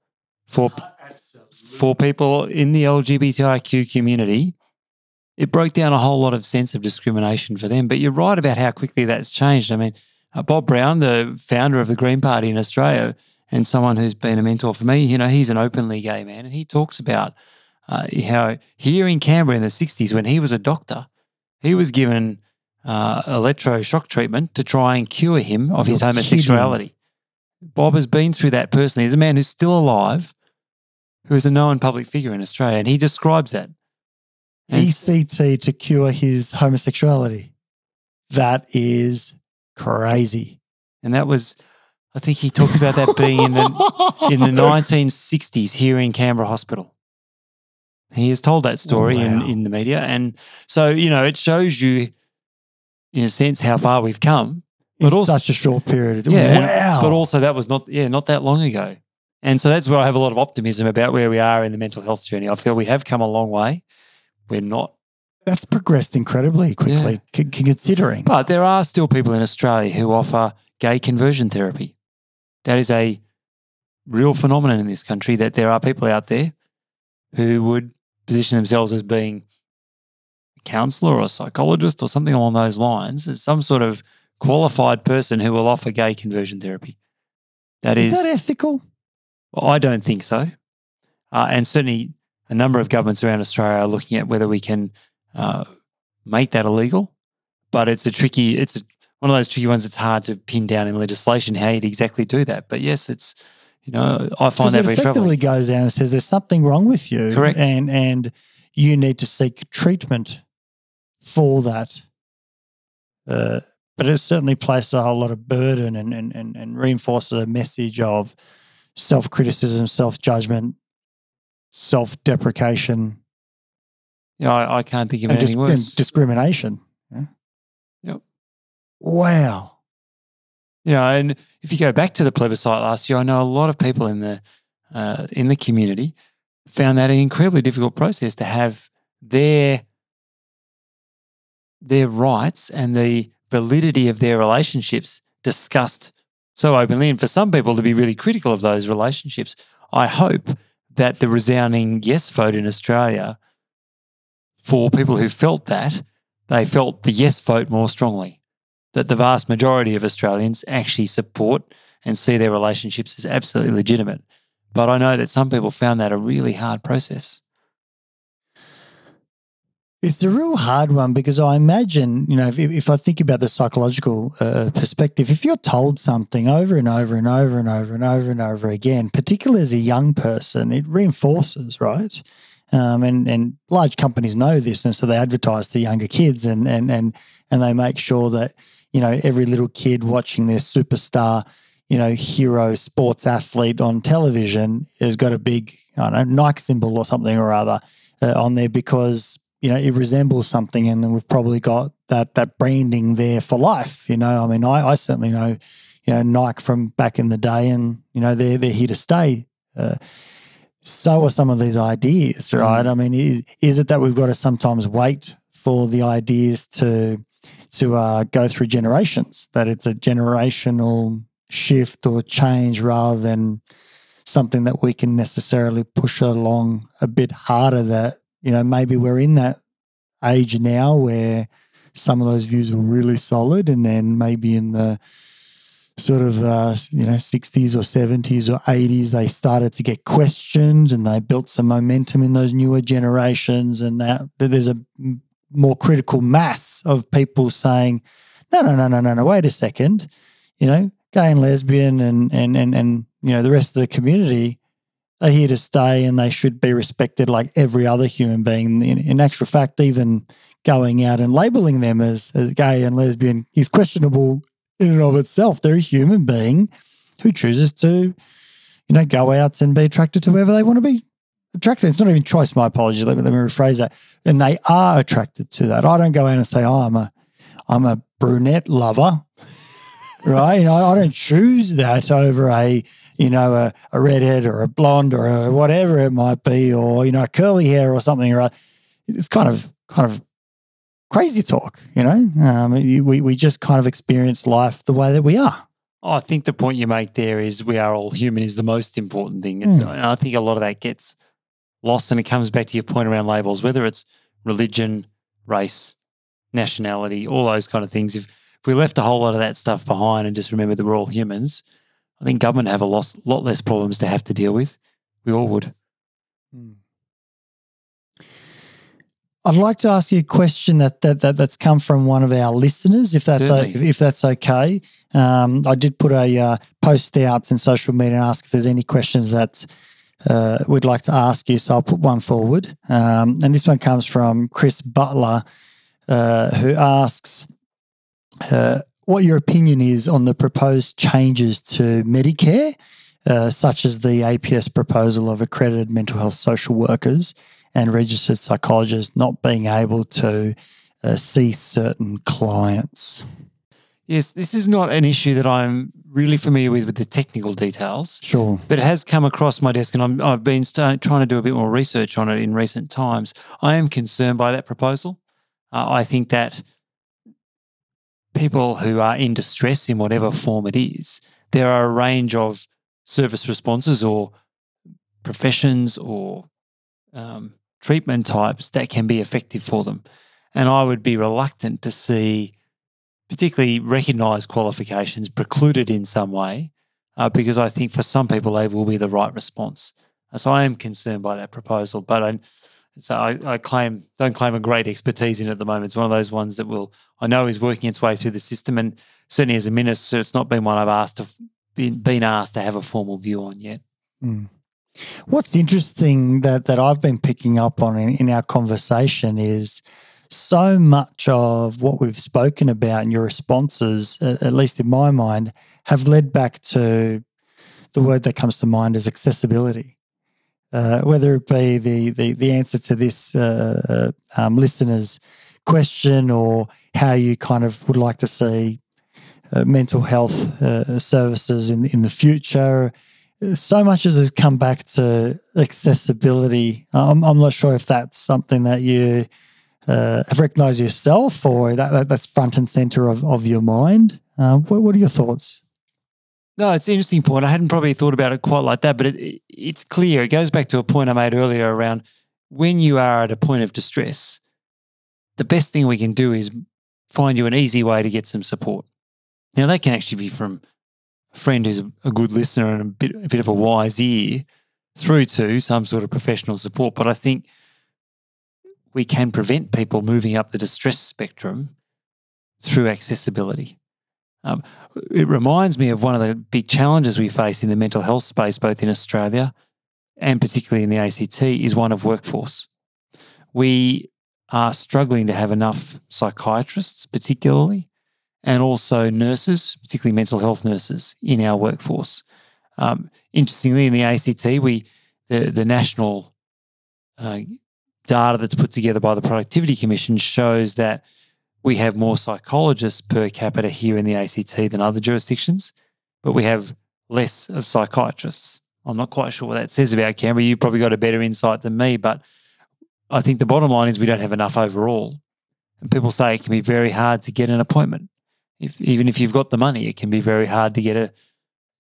For for people in the LGBTIQ community, it broke down a whole lot of sense of discrimination for them. But you're right about how quickly that's changed. I mean, uh, Bob Brown, the founder of the Green Party in Australia, and someone who's been a mentor for me, you know, he's an openly gay man, and he talks about uh, how here in Canberra in the '60s, when he was a doctor, he was given uh, electroshock treatment to try and cure him of his You're homosexuality. Bob has been through that personally. He's a man who's still alive, who is a known public figure in Australia, and he describes that. And ECT to cure his homosexuality. That is crazy. and that was, I think he talks about that being in the in the 1960s here in Canberra Hospital. He has told that story in, Wow. in the media, and so you know it shows you, in a sense, how far we've come. in But also- such a short period. Yeah, wow. But also that was not yeah not that long ago, and so that's where I have a lot of optimism about where we are in the mental health journey. I feel we have come a long way. We're not, That's progressed incredibly quickly, c- considering. but there are still people in Australia who offer gay conversion therapy. That is a real phenomenon in this country. That there are people out there who would position themselves as being a counselor or a psychologist or something along those lines, as some sort of qualified person who will offer gay conversion therapy. That is, is, that ethical? Well, I don't think so. Uh, and certainly a number of governments around Australia are looking at whether we can uh, make that illegal. But it's a tricky, it's a, one of those tricky ones that's hard to pin down in legislation how you'd exactly do that. But yes, it's, you know, I find that it very effectively troubling. goes down and says there's something wrong with you. Correct. And, and you need to seek treatment for that. Uh, but it certainly places a whole lot of burden and, and, and, and reinforces a message of self criticism, self judgment, self deprecation, You know, I, I can't think of and, anything dis- worse. discrimination. Yeah. Yep. Wow. You know, and if you go back to the plebiscite last year, I know a lot of people in the uh, in the community found that an incredibly difficult process to have their their rights and the validity of their relationships discussed so openly, and for some people to be really critical of those relationships. I hope that the resounding yes vote in Australia for people who felt that they felt the yes vote more strongly that the vast majority of Australians actually support and see their relationships as absolutely legitimate. But I know that some people found that a really hard process. It's a real hard one because I imagine, you know, if, if I think about the psychological uh, perspective, if you're told something over and over and over and over and over and over again, particularly as a young person, it reinforces, right? Um, and and large companies know this, and so they advertise to younger kids, and and and and they make sure that you know every little kid watching their superstar, you know, hero sports athlete on television has got a big, I don't know, Nike symbol or something or other uh, on there because, you know, it resembles something and then we've probably got that that branding there for life. You know, I mean, I, I certainly know, you know, Nike from back in the day and, you know, they're, they're here to stay. Uh, so are some of these ideas, right? Mm. I mean, is, is it that we've got to sometimes wait for the ideas to to uh, go through generations? That it's a generational shift or change rather than something that we can necessarily push along a bit harder that you know maybe we're in that age now where some of those views were really solid and then maybe in the sort of uh, you know 60s or 70s or 80s they started to get questioned and they built some momentum in those newer generations and that there's a more critical mass of people saying no no no no no no wait a second. You know gay and lesbian and and and and you know the rest of the community are here to stay and they should be respected like every other human being. In, in actual fact, even going out and labeling them as, as gay and lesbian is questionable in and of itself. They're a human being who chooses to, you know, go out and be attracted to whoever they want to be attracted. It's not even choice. My apologies. Let me, let me rephrase that. And they are attracted to that. I don't go out and say, "Oh, I'm a, I'm a brunette lover." right? You know, I don't choose that over a, you know, a, a redhead or a blonde or a whatever it might be, or you know, curly hair or something. Or it's kind of kind of crazy talk, you know. Um, we we just kind of experience life the way that we are. Oh, I think the point you make there is we are all human is the most important thing. It's, mm. I think a lot of that gets lost, and it comes back to your point around labels, whether it's religion, race, nationality, all those kind of things. If if we left a whole lot of that stuff behind and just remember that we're all humans, I think government have a lot, lot less problems to have to deal with. We all would. Hmm. I'd like to ask you a question that, that, that that's come from one of our listeners, if that's a, if that's okay. Um, I did put a uh, post out in social media and ask if there's any questions that uh, we'd like to ask you. So I'll put one forward, um, and this one comes from Chris Butler, uh, who asks, uh, what your opinion is on the proposed changes to Medicare, uh, such as the APS proposal of accredited mental health social workers and registered psychologists not being able to uh, see certain clients. Yes, this is not an issue that I'm really familiar with with the technical details. Sure. But it has come across my desk and i have been trying to do a bit more research on it in recent times. I am concerned by that proposal. Uh, I think that people who are in distress in whatever form it is, there are a range of service responses or professions or um, treatment types that can be effective for them. And I would be reluctant to see particularly recognised qualifications precluded in some way uh, because I think for some people they will be the right response. So I am concerned by that proposal, but I, so I, I, claim don't claim a great expertise in at the moment. It's one of those ones that will I know is working its way through the system, and certainly as a minister, it's not been one I've asked to been, been asked to have a formal view on yet. Mm. What's interesting that that I've been picking up on in, in our conversation is so much of what we've spoken about and your responses, at least in my mind, have led back to the word that comes to mind is accessibility uh, whether it be the, the, the answer to this uh, uh, um, listener's question or how you kind of would like to see uh, mental health uh, services in, in the future. So much as has come back to accessibility. I'm, I'm not sure if that's something that you uh, have recognized yourself or that, that, that's front and center of, of your mind. what, what are your thoughts? No, it's an interesting point. I hadn't probably thought about it quite like that, but it, it's clear. It goes back to a point I made earlier around when you are at a point of distress, the best thing we can do is find you an easy way to get some support. Now, that can actually be from a friend who's a good listener and a bit, a bit of a wise ear through to some sort of professional support. But I think we can prevent people moving up the distress spectrum through accessibility. Um, it reminds me of one of the big challenges we face in the mental health space, both in Australia and particularly in the ACT, is one of workforce. We are struggling to have enough psychiatrists, particularly, and also nurses, particularly mental health nurses, in our workforce. Um, interestingly, in the ACT, we the the national uh, data that's put together by the Productivity Commission shows that we have more psychologists per capita here in the ACT than other jurisdictions, but we have less of psychiatrists. I'm not quite sure what that says about Canberra. You've probably got a better insight than me, but I think the bottom line is we don't have enough overall. And people say it can be very hard to get an appointment. If, even if you've got the money, it can be very hard to get a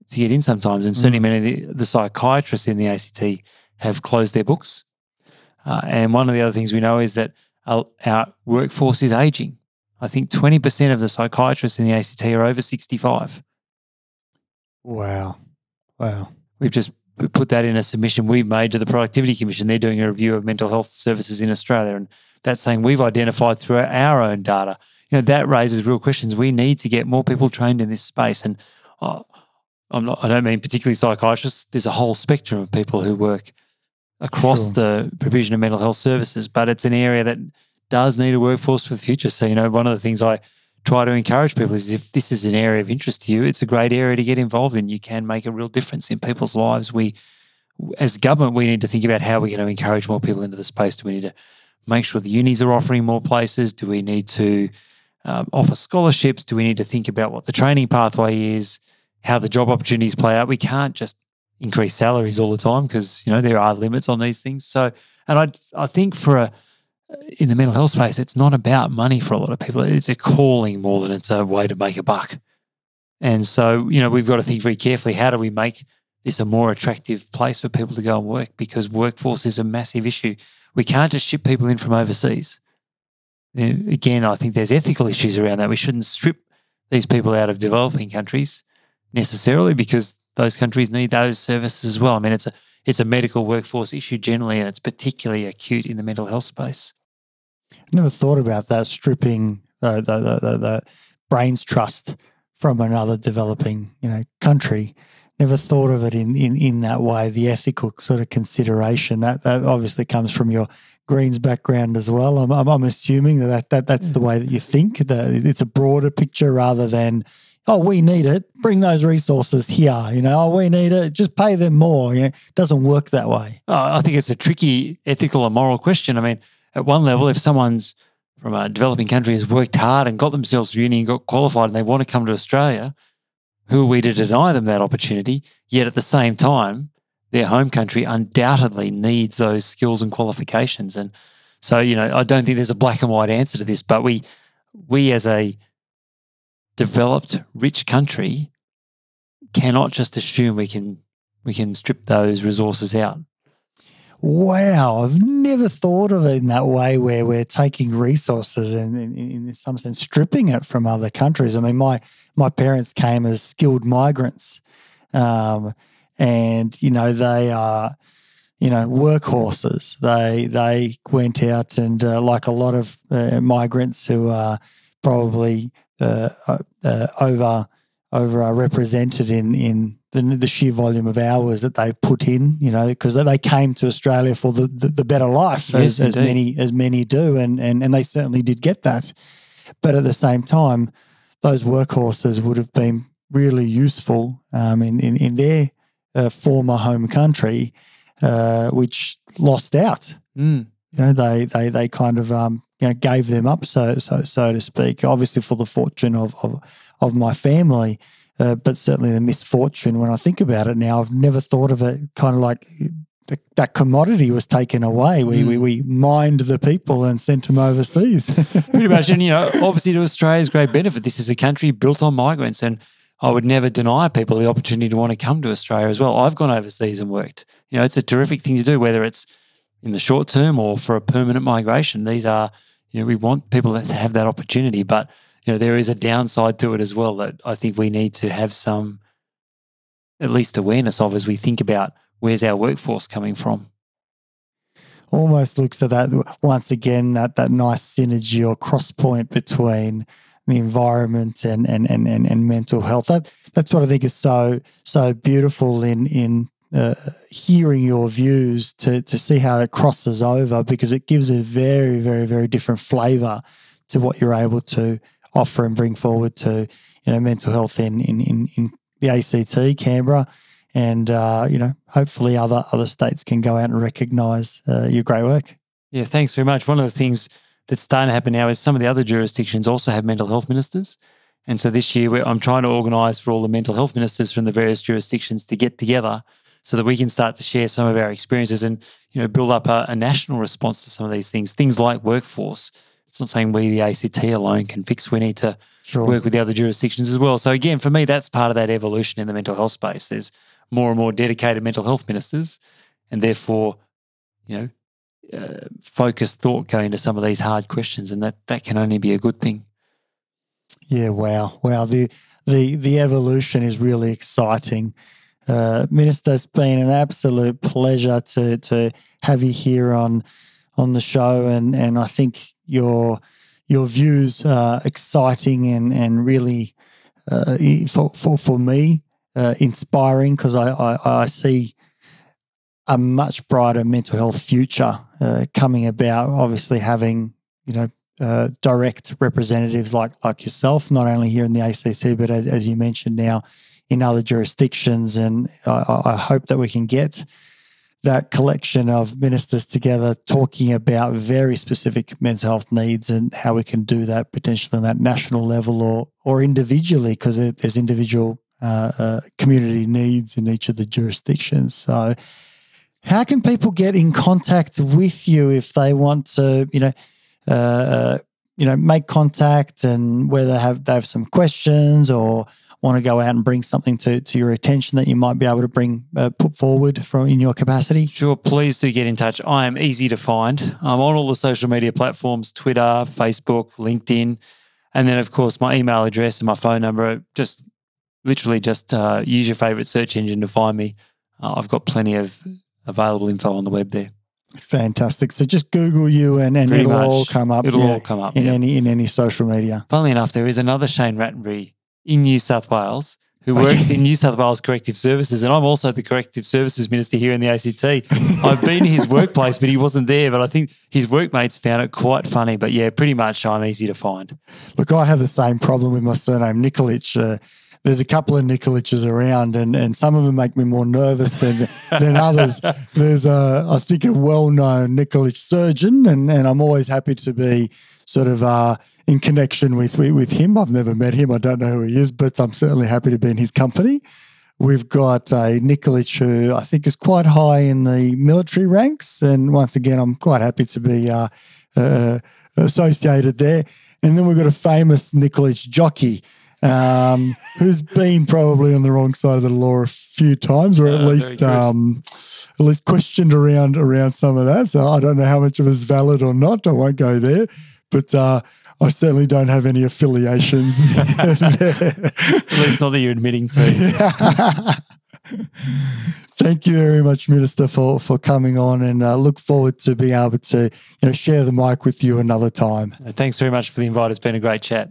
to get in sometimes. And certainly, mm. many of the, the, psychiatrists in the ACT have closed their books. Uh, and one of the other things we know is that our, our workforce is aging. I think 20% of the psychiatrists in the ACT are over 65. Wow. Wow. We've just put that in a submission we've made to the Productivity Commission. They're doing a review of mental health services in Australia. And that's saying we've identified through our own data. You know, that raises real questions. We need to get more people trained in this space. And uh, I'm not, I don't mean particularly psychiatrists. There's a whole spectrum of people who work across sure. the provision of mental health services, but it's an area that does need a workforce for the future. So, you know, one of the things I try to encourage people is if this is an area of interest to you, it's a great area to get involved in. You can make a real difference in people's lives. We, as government, we need to think about how we're going to encourage more people into the space. Do we need to make sure the unis are offering more places? Do we need to um, offer scholarships? Do we need to think about what the training pathway is, how the job opportunities play out? We can't just increase salaries all the time because you know there are limits on these things. So, and I I think for a in the mental health space, it's not about money for a lot of people. It's a calling more than it's a way to make a buck. And so, you know, we've got to think very carefully how do we make this a more attractive place for people to go and work because workforce is a massive issue. We can't just ship people in from overseas. Again, I think there's ethical issues around that. We shouldn't strip these people out of developing countries necessarily because those countries need those services as well. I mean, it's a it's a medical workforce issue generally, and it's particularly acute in the mental health space. I never thought about that stripping uh, the, the, the, the, brains trust from another developing you know country. Never thought of it in, in, in that way. The ethical sort of consideration that, that obviously comes from your Greens background as well. I'm, I'm, I'm assuming that, that that's the mm-hmm. way that you think. That it's a broader picture rather than oh, we need it, bring those resources here. You know, oh, we need it, just pay them more. You know, it doesn't work that way. Oh, I think it's a tricky ethical and moral question. I mean, at one level, if someone's from a developing country has worked hard and got themselves uni and got qualified and they want to come to Australia, who are we to deny them that opportunity? Yet at the same time, their home country undoubtedly needs those skills and qualifications. And so, you know, I don't think there's a black and white answer to this, but we we as a developed, rich country cannot just assume we can we can strip those resources out. Wow, I've never thought of it in that way where we're taking resources and in, in some sense stripping it from other countries. I mean, my my parents came as skilled migrants, um, and you know they are you know workhorses. They they went out and uh, like a lot of uh, migrants who are probably uh, uh, over over represented in in the, the sheer volume of hours that they put in, you know, because they came to Australia for the, the, the better life, yes, as, as, many as many do, and, and and they certainly did get that. But at the same time, those workhorses would have been really useful um, in, in in their uh, former home country, uh, which lost out. Mm. You know, they they they kind of um, you know gave them up, so so so to speak. Obviously, for the fortune of of, of my family, uh, but certainly the misfortune. When I think about it now, I've never thought of it kind of like the, that commodity was taken away. We, mm. we we mined the people and sent them overseas. Pretty much, and you know, obviously to Australia's great benefit. This is a country built on migrants, and I would never deny people the opportunity to want to come to Australia as well. I've gone overseas and worked. You know, it's a terrific thing to do, whether it's in the short term or for a permanent migration. These are, you know, we want people to have that opportunity, but you know, there is a downside to it as well that I think we need to have some at least awareness of as we think about where's our workforce coming from. Almost looks at that once again that that nice synergy or cross point between the environment and and and and, and mental health. That that's what I think is so so beautiful in in uh, hearing your views to to see how it crosses over because it gives a very very very different flavor to what you're able to offer and bring forward to you know mental health in in in, in the ACT Canberra, and uh, you know hopefully other other states can go out and recognise uh, your great work. Yeah, thanks very much. One of the things that's starting to happen now is some of the other jurisdictions also have mental health ministers. And so this year, I'm trying to organise for all the mental health ministers from the various jurisdictions to get together so that we can start to share some of our experiences and you know build up a, a national response to some of these things. Things like workforce. It's not saying we, the ACT alone, can fix. We need to sure. work with the other jurisdictions as well. So again, for me, that's part of that evolution in the mental health space. There's more and more dedicated mental health ministers, and therefore, you know, uh, focused thought going to some of these hard questions, and that that can only be a good thing. Yeah, wow, wow. The the the evolution is really exciting. Uh, Minister, it's been an absolute pleasure to to have you here on on the show, and and I think your your views are exciting and and really uh, for for for me uh, inspiring because I, I I see a much brighter mental health future uh, coming about. Obviously, having you know uh, direct representatives like like yourself, not only here in the ACT, but as, as you mentioned now in other jurisdictions. And I, I, hope that we can get that collection of ministers together talking about very specific mental health needs and how we can do that potentially on that national level or or individually because there's individual uh, uh, community needs in each of the jurisdictions. So how can people get in contact with you if they want to, you know, uh, uh, you know, make contact and whether have they have some questions or want to go out and bring something to, to your attention that you might be able to bring uh, put forward from in your capacity? Sure, please do get in touch. I am easy to find. I'm on all the social media platforms: Twitter, Facebook, LinkedIn, and then of course my email address and my phone number. Just literally just uh, use your favorite search engine to find me. Uh, I've got plenty of available info on the web there. Fantastic. So just Google you and, and it'll much. all come up. It'll yeah, all come up in yeah. any in any social media. Funnily enough, there is another Shane Rattenbury in New South Wales who works in New South Wales Corrective Services, and I'm also the Corrective Services Minister here in the ACT. I've been to his workplace, but he wasn't there. But I think his workmates found it quite funny. But yeah, pretty much I'm easy to find. Look, I have the same problem with my surname Nikolic. Uh, there's a couple of Nikoliches around, and, and some of them make me more nervous than than others. There's a, I think, a well-known Nikolic surgeon, and, and I'm always happy to be sort of uh, in connection with with him. I've never met him. I don't know who he is, but I'm certainly happy to be in his company. We've got a Nikolic who I think is quite high in the military ranks, and once again, I'm quite happy to be uh, uh, associated there. And then we've got a famous Nikolic jockey um, who's been probably on the wrong side of the law a few times, or at uh, least um, at least questioned around around some of that. So I don't know how much of it is valid or not. I won't go there, but. Uh, I certainly don't have any affiliations. At least not that you're admitting to. Thank you very much, Minister, for, for coming on, and uh, look forward to being able to you know share the mic with you another time. Thanks very much for the invite. It's been a great chat.